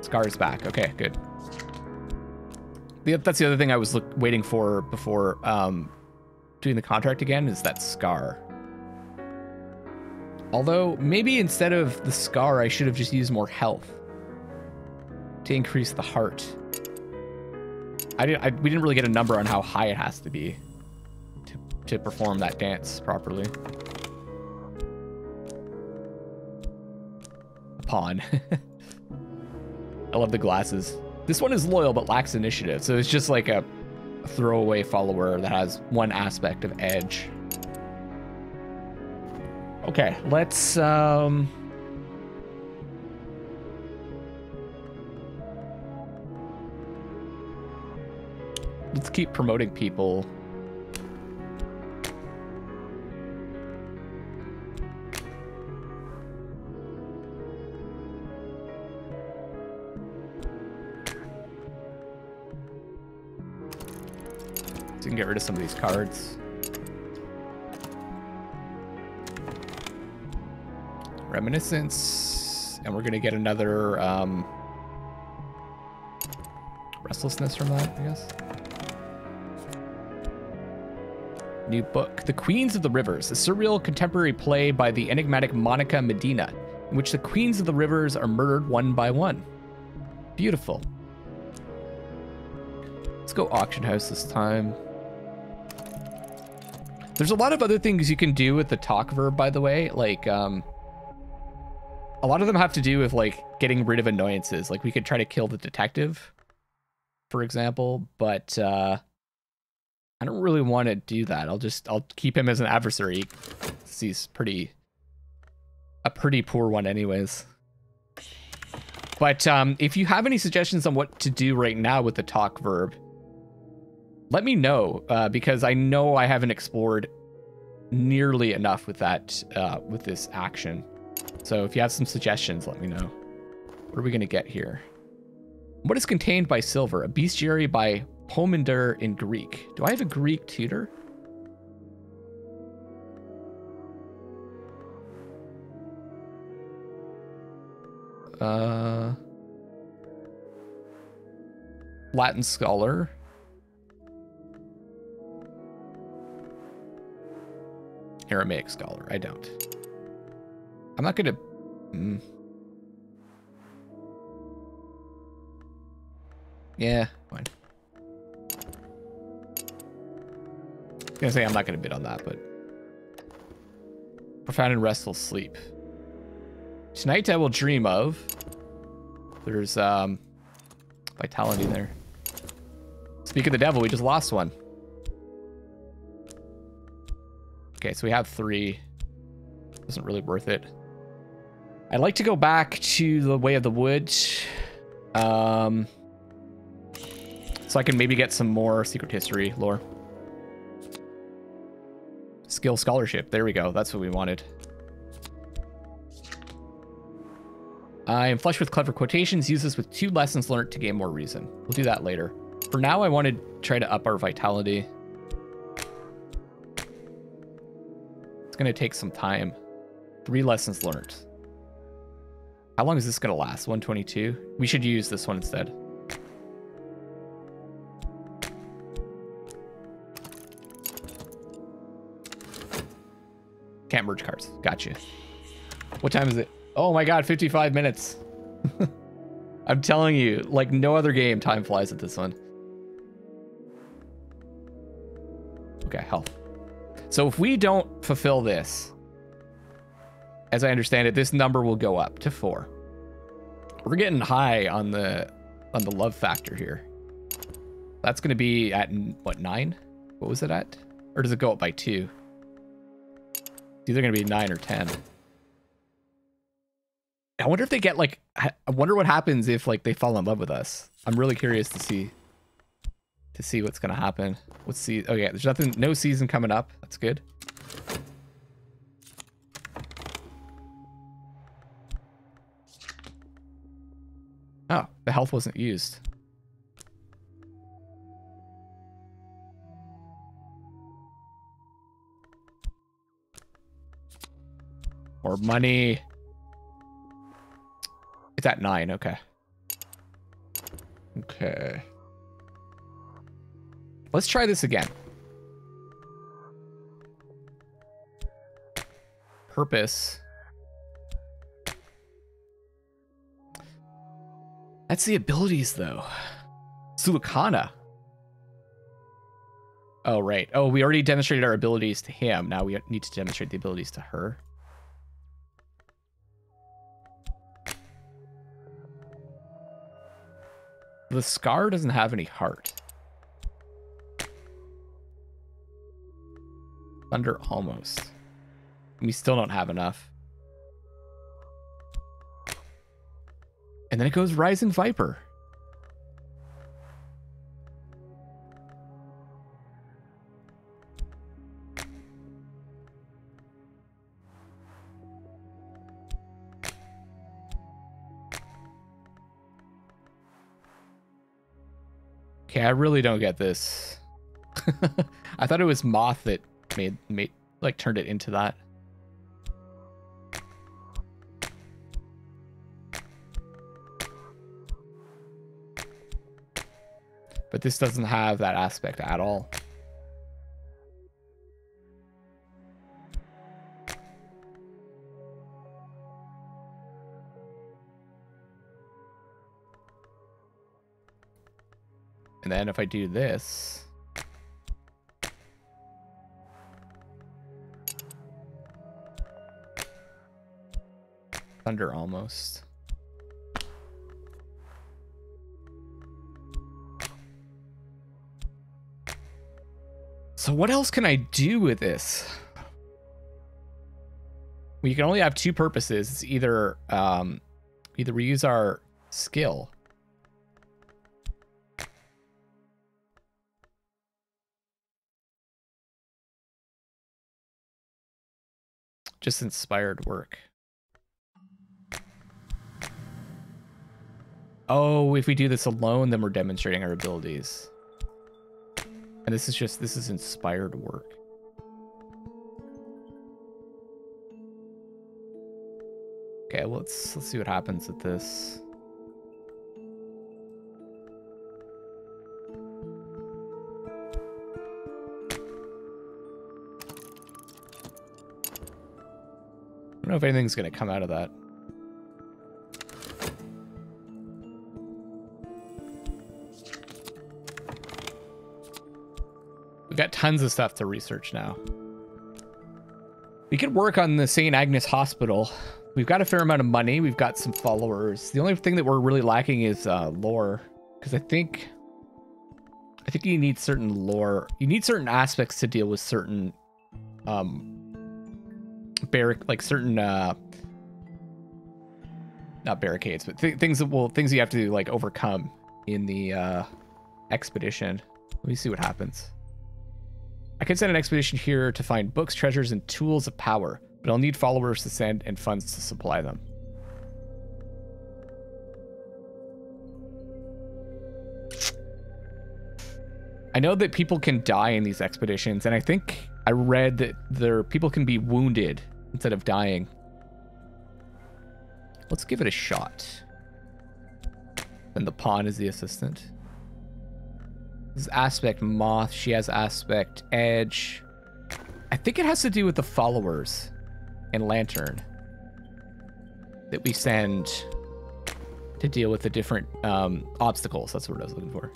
Scar's back. Okay, good. The, that's the other thing I was look, waiting for before um, doing the contract again is that Scar. Although, maybe instead of the Scar, I should have just used more health to increase the heart. I didn't. I, we didn't really get a number on how high it has to be to to perform that dance properly. A pawn. I love the glasses. This one is loyal but lacks initiative, so it's just like a, a throwaway follower that has one aspect of edge. Okay, let's um Let's keep promoting people you can get rid of some of these cards. Reminiscence. And we're going to get another um, restlessness from that, I guess. New book. The Queens of the Rivers, a surreal contemporary play by the enigmatic Monica Medina, in which the Queens of the Rivers are murdered one by one. Beautiful. Let's go auction house this time. There's a lot of other things you can do with the talk verb, by the way. Like, um, a lot of them have to do with like getting rid of annoyances. Like we could try to kill the detective, for example, but uh, I don't really want to do that. I'll just I'll keep him as an adversary. He's pretty a pretty poor one, anyways. But um, if you have any suggestions on what to do right now with the talk verb, let me know uh, because I know I haven't explored nearly enough with that uh, with this action. So if you have some suggestions, let me know. What are we gonna get here? What is contained by silver? A bestiary by Pomander in Greek. Do I have a Greek tutor? Uh, Latin scholar. Aramaic scholar. I don't. I'm not gonna. Mm. Yeah, fine. Gonna say I'm not gonna bid on that, but profound and restful sleep. Tonight I will dream of. There's um vitality there. Speak of the devil, we just lost one. Okay, so we have three. Isn't really worth it. I'd like to go back to the Way of the Wood. Um, so I can maybe get some more Secret History lore. Skill scholarship. There we go. That's what we wanted. I am flush with clever quotations. Use this with two lessons learned to gain more reason. We'll do that later. For now, I want to try to up our vitality. It's going to take some time. Three lessons learned. How long is this going to last? 122? We should use this one instead. Can't merge cards. Gotcha. What time is it? Oh my god, 55 minutes. I'm telling you, like no other game, time flies at this one. Okay, health. So if we don't fulfill this, as I understand it, this number will go up to four. We're getting high on the on the love factor here. That's going to be at what nine? What was it at? Or does it go up by two? Either going to be nine or ten. I wonder if they get like. I wonder what happens if like they fall in love with us. I'm really curious to see. To see what's going to happen. Let's see. Oh yeah, there's nothing. No season coming up. That's good. Oh, the health wasn't used. More money. It's at nine, okay. Okay. Let's try this again. Purpose. That's the abilities, though. Sulochana. Oh, right. Oh, we already demonstrated our abilities to him. Now we need to demonstrate the abilities to her. The scar doesn't have any heart. Thunder almost. We still don't have enough. And then it goes Rising Viper. Okay, I really don't get this. I thought it was Moth that made made like turned it into that. But this doesn't have that aspect at all. Then if I do this... Thunder almost. So what else can I do with this? We can only have two purposes. It's either um, either we use our skill. Just inspired work. Oh, if we do this alone, then we're demonstrating our abilities. And this is just, this is inspired work. Okay, let's let's see what happens with this. Know if anything's going to come out of that. We've got tons of stuff to research now. We could work on the St. Agnes Hospital. We've got a fair amount of money. We've got some followers. The only thing that we're really lacking is uh, lore. Because I think... I think you need certain lore. You need certain aspects to deal with certain... Um, barric like certain... Uh, not barricades, but th things that will... Things you have to like overcome in the uh, expedition. Let me see what happens. I could send an expedition here to find books, treasures, and tools of power, but I'll need followers to send and funds to supply them. I know that people can die in these expeditions, and I think I read that there people can be wounded instead of dying. Let's give it a shot. And the pawn is the assistant. This is aspect moth. She has aspect edge. I think it has to do with the followers and lantern that we send to deal with the different um, obstacles. That's what I was looking for.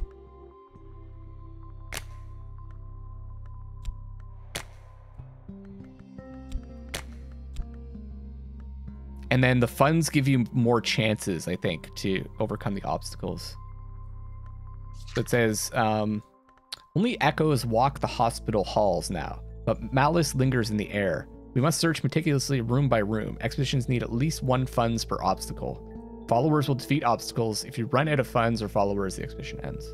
And then the funds give you more chances, I think, to overcome the obstacles. So it says, um, only echoes walk the hospital halls now, but malice lingers in the air. We must search meticulously room by room. Expeditions need at least one funds per obstacle. Followers will defeat obstacles. If you run out of funds or followers, the expedition ends.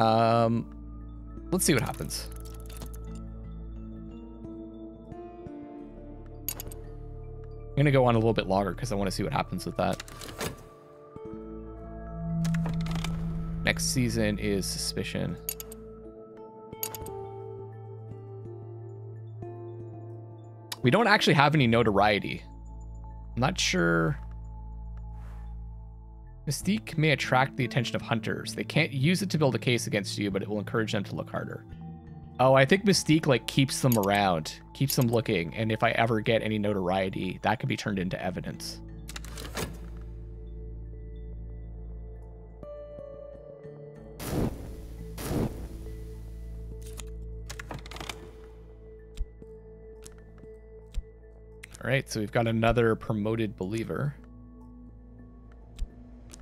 Um, let's see what happens. I'm gonna go on a little bit longer because I want to see what happens with that. Next season is Suspicion. We don't actually have any notoriety. I'm not sure Mystique may attract the attention of hunters. They can't use it to build a case against you, but it will encourage them to look harder. Oh, I think Mystique like keeps them around, keeps them looking, and if I ever get any notoriety, that could be turned into evidence. All right, so we've got another promoted believer.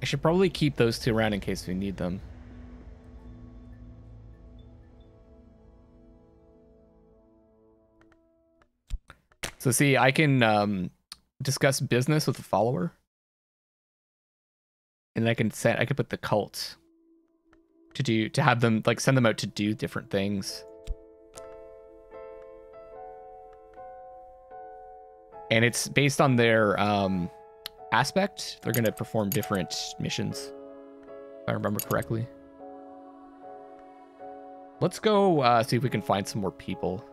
Should probably keep those two around in case we need them. So see, I can um, discuss business with a follower. And I can set I could put the cult to do to have them like send them out to do different things. And it's based on their um aspect, they're going to perform different missions, if I remember correctly. Let's go uh, see if we can find some more people.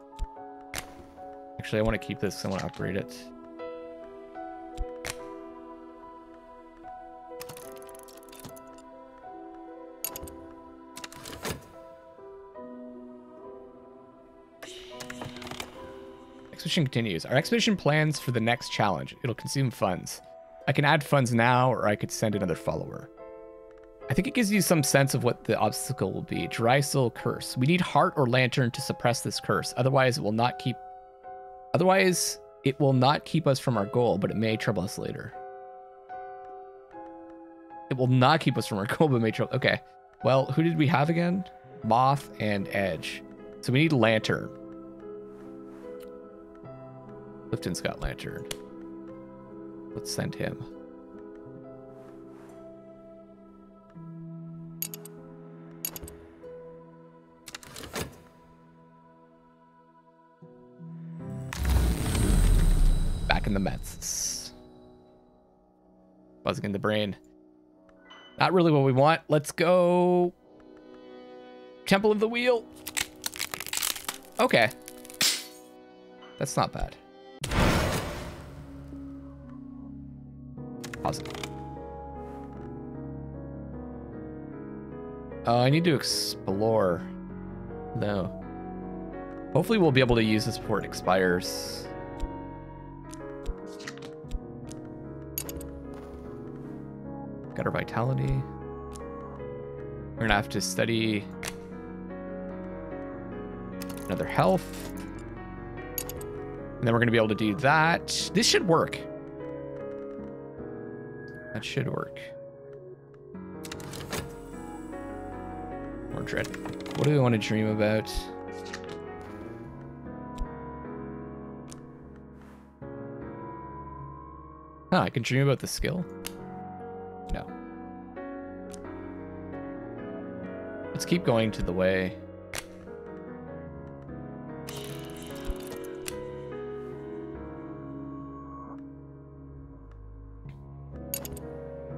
Actually, I want to keep this. I want to upgrade it. Expedition continues. Our expedition plans for the next challenge. It'll consume funds. I can add funds now, or I could send another follower. I think it gives you some sense of what the obstacle will be. Dry soul curse. We need heart or lantern to suppress this curse. Otherwise, it will not keep. Otherwise, it will not keep us from our goal, but it may trouble us later. It will not keep us from our goal, but may trouble. Okay. Well, who did we have again? Moth and Edge. So we need lantern. Clifton's got lantern. Let's send him. Back in the Mets. Buzzing in the brain. Not really what we want. Let's go. Temple of the Wheel. Okay. That's not bad. Oh, I need to explore. No. Hopefully we'll be able to use this before it expires. Got our vitality. We're gonna have to study another health. And then we're gonna be able to do that. This should work. That should work. What do we want to dream about? Huh, I can dream about the skill? No. Let's keep going to the way.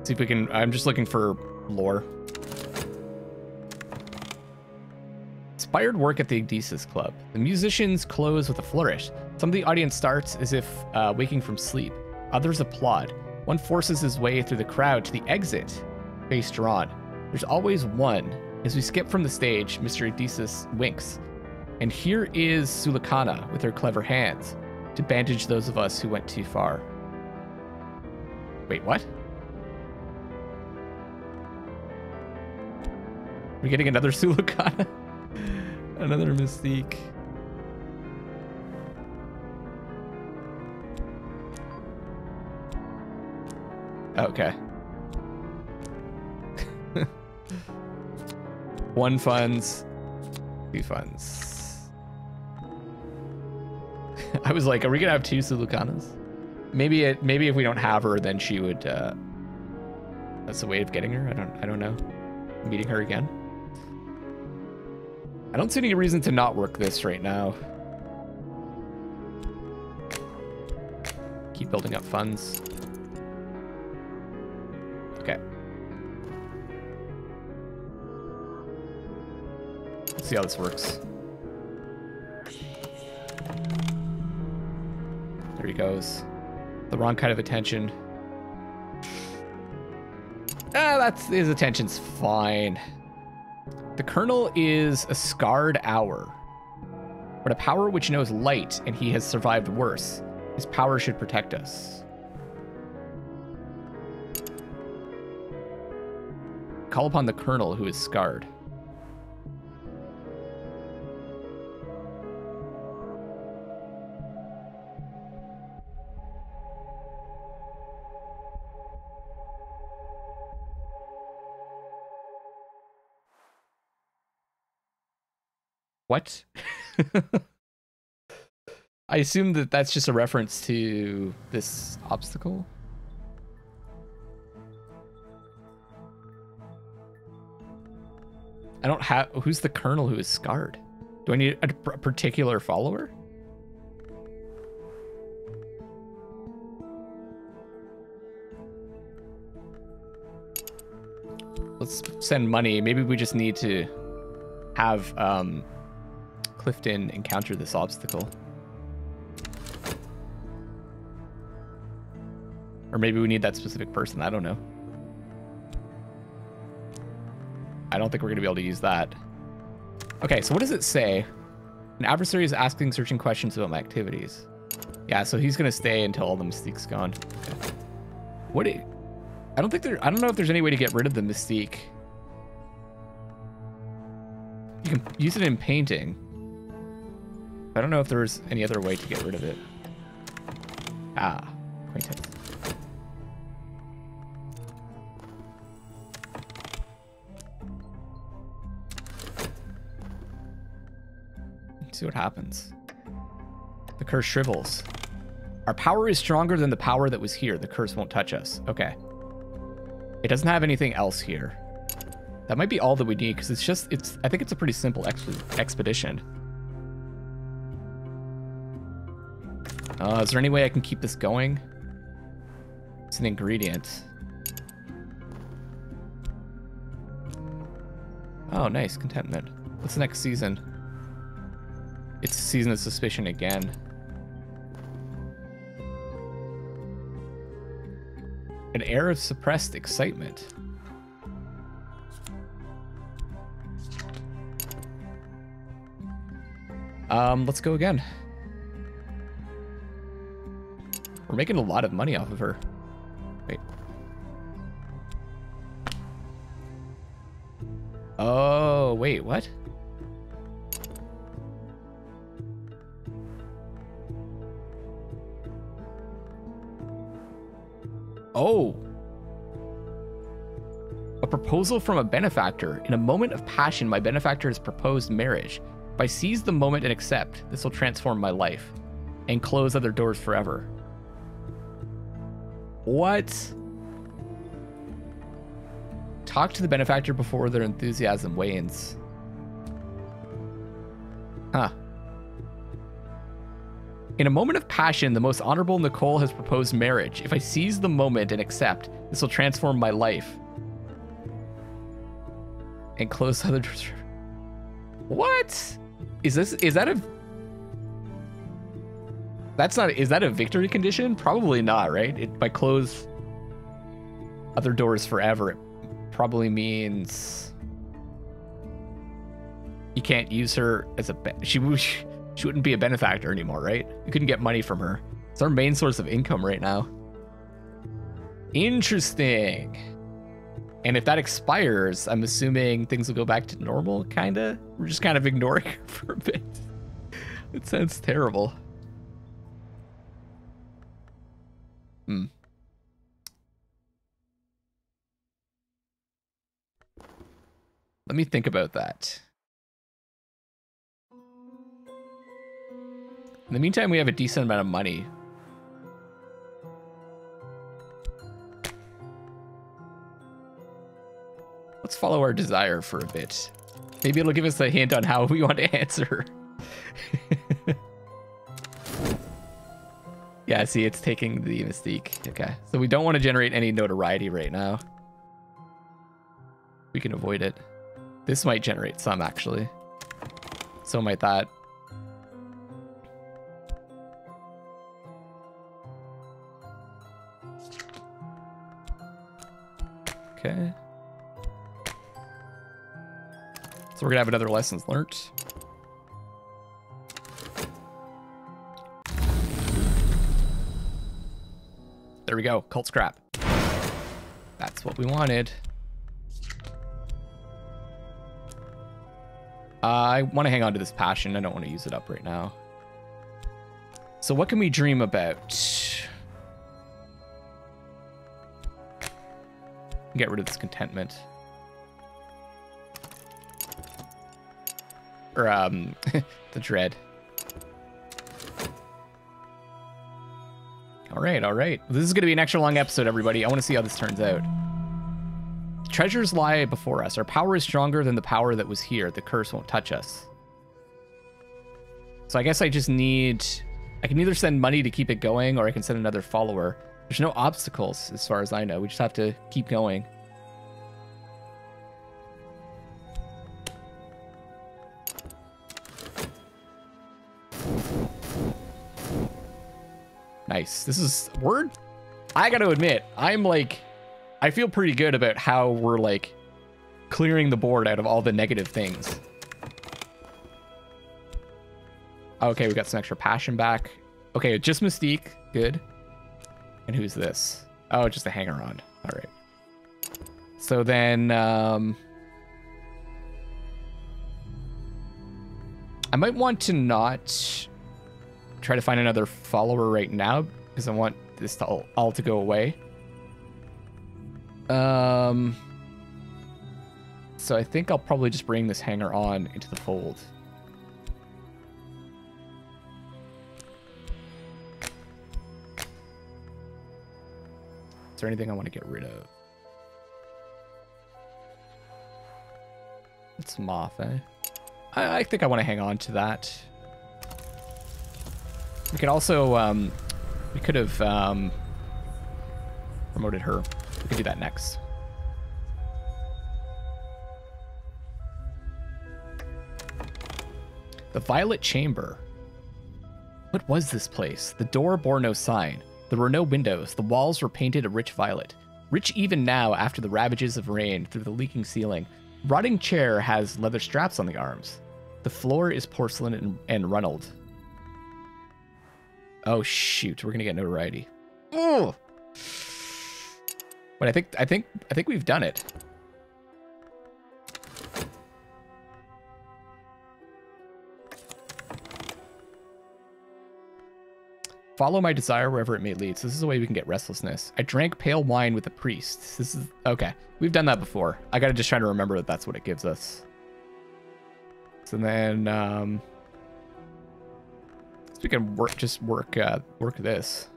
See if we can, I'm just looking for lore. Inspired work at the Ecdysis Club. The musicians close with a flourish. Some of the audience starts as if uh, waking from sleep. Others applaud. One forces his way through the crowd to the exit, face drawn. There's always one. As we skip from the stage, Mr. Ecdysis winks. And here is Sulochana with her clever hands to bandage those of us who went too far. Wait, what? We're getting another Sulochana? Another Mystique. Okay. One funds, two funds. I was like, are we gonna have two Sulochanas? Maybe it. Maybe if we don't have her, then she would. Uh, that's the way of getting her. I don't. I don't know. Meeting her again. I don't see any reason to not work this right now. Keep building up funds. Okay. Let's see how this works. There he goes. The wrong kind of attention. Ah, that's his attention's fine. The Colonel is a scarred hour, but a power which knows light, and he has survived worse. His power should protect us. Call upon the Colonel, who is scarred. What? I assume that that's just a reference to this obstacle. I don't have. Who's the colonel who is scarred? Do I need a, particular follower? Let's send money. Maybe we just need to have um, Clifton encounter this obstacle. Or maybe we need that specific person. I don't know. I don't think we're going to be able to use that. Okay, so what does it say? An adversary is asking searching questions about my activities. Yeah, so he's going to stay until all the mystique's gone. What? Do I don't think there. I don't know if there's any way to get rid of the mystique. You can use it in painting. I don't know if there's any other way to get rid of it. Ah, acquaintance. Let's see what happens. The curse shrivels. Our power is stronger than the power that was here. The curse won't touch us. Okay. It doesn't have anything else here. That might be all that we need because it's just, it's. I think it's a pretty simple exp expedition. Uh, is there any way I can keep this going? It's an ingredient. Oh, nice. Contentment. What's the next season? It's Season of Suspicion again. An air of suppressed excitement. Um, let's go again. We're making a lot of money off of her. Wait. Oh, wait, what? Oh. A proposal from a benefactor. In a moment of passion, my benefactor has proposed marriage. If I seize the moment and accept, this will transform my life and close other doors forever. What? Talk to the benefactor before their enthusiasm wanes. Huh. In a moment of passion, the most honorable Nicole has proposed marriage. If I seize the moment and accept, this will transform my life. And close the other. What? Is this is that a That's not is that a victory condition? Probably not, right? It by close other doors forever, it probably means you can't use her as a she she wouldn't be a benefactor anymore, right? You couldn't get money from her. It's our main source of income right now. Interesting. And if that expires, I'm assuming things will go back to normal, kinda. We're just kind of ignoring her for a bit. It sounds terrible. Hmm. Let me think about that. In the meantime, we have a decent amount of money. Let's follow our desire for a bit. Maybe it'll give us a hint on how we want to answer. yeah, see, it's taking the mystique. Okay, so we don't want to generate any notoriety right now. We can avoid it. This might generate some, actually. So might that. Okay. So we're gonna have another lessons learned. There we go, cult scrap. That's what we wanted. Uh, I want to hang on to this passion. I don't want to use it up right now. So what can we dream about? Get rid of this contentment. Or, um, the dread. All right, all right. This is going to be an extra long episode, everybody. I want to see how this turns out. Treasures lie before us. Our power is stronger than the power that was here. The curse won't touch us. So I guess I just need... I can either send money to keep it going, or I can send another follower. There's no obstacles, as far as I know. We just have to keep going. Nice. This is word. I got to admit, I'm like, I feel pretty good about how we're like clearing the board out of all the negative things. Okay, we got some extra passion back. Okay, just Mystique. Good. And who's this? Oh, just a hanger on. All right. So then, um, I might want to not try to find another follower right now because I want this to all, all to go away. Um, so I think I'll probably just bring this hanger on into the fold. Is there anything I want to get rid of? It's moth, eh? I, I think I want to hang on to that. We could also, um, we could have um, promoted her. We could do that next. The Violet Chamber. What was this place? The door bore no sign. There were no windows. The walls were painted a rich violet. Rich even now after the ravages of rain through the leaking ceiling. Rotting chair has leather straps on the arms. The floor is porcelain and, and runneled. Oh shoot, we're gonna get notoriety. Oh. But I think I think I think we've done it. Follow my desire wherever it may lead. So this is a way we can get restlessness. I drank pale wine with a priest. This is okay. We've done that before. I gotta just try to remember that that's what it gives us. So then, um, we can work, just work, uh, work this.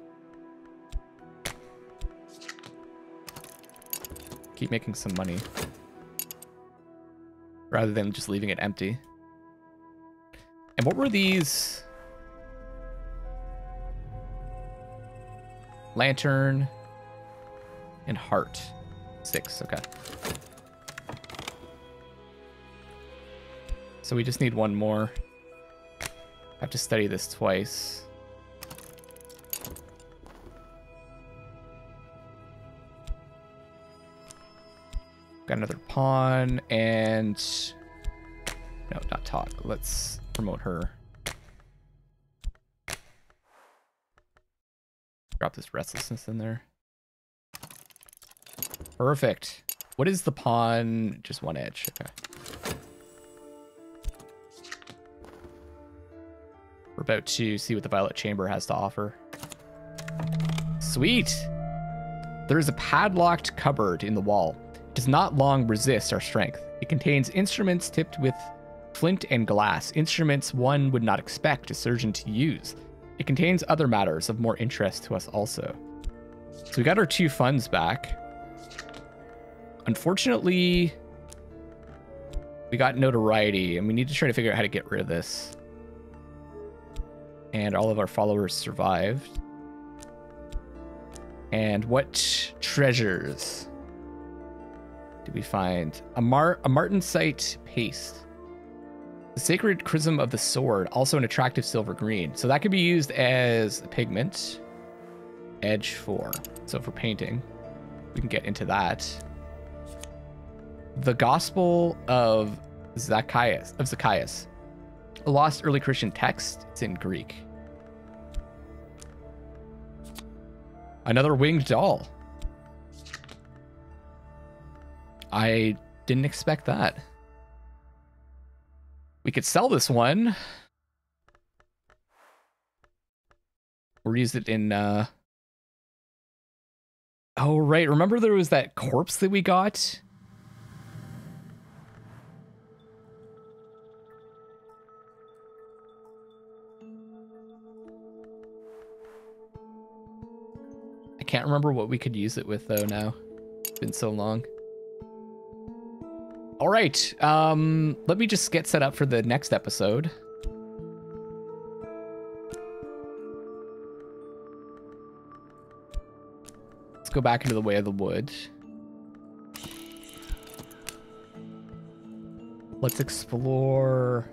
keep making some money. Rather than just leaving it empty. And what were these? Lantern and heart. Six, okay. So we just need one more. I have to study this twice. Got another pawn and no, not talk. Let's promote her. Drop this restlessness in there. Perfect. What is the pawn? Just one edge. Okay. We're about to see what the Violet Chamber has to offer. Sweet. There is a padlocked cupboard in the wall. It does not long resist our strength. It contains instruments tipped with flint and glass, instruments one would not expect a surgeon to use. It contains other matters of more interest to us also. So we got our two funds back. Unfortunately, we got notoriety, and we need to try to figure out how to get rid of this. And all of our followers survived. And what treasures did we find? A, Mar- a Martensite paste. The Sacred Chrism of the Sword, also an attractive silver green. So that could be used as a pigment. Edge 4. So for painting, we can get into that. The Gospel of Zacchaeus, of Zacchaeus. Lost early Christian text. It's in Greek. Another winged doll. I didn't expect that. We could sell this one. Or use it in uh Oh right, remember there was that corpse that we got? Can't remember what we could use it with though now. It's been so long. All right. Um, let me just get set up for the next episode. Let's go back into the way of the wood. Let's explore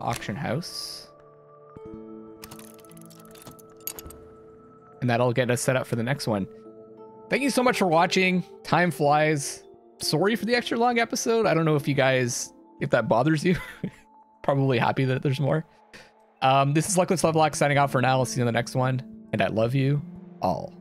auction house. And that'll get us set up for the next one. Thank you so much for watching. Time flies. Sorry for the extra long episode. I don't know if you guys, if that bothers you. Probably happy that there's more. Um, this is Luckless Lovelock signing off for now. I'll see you in the next one. And I love you all.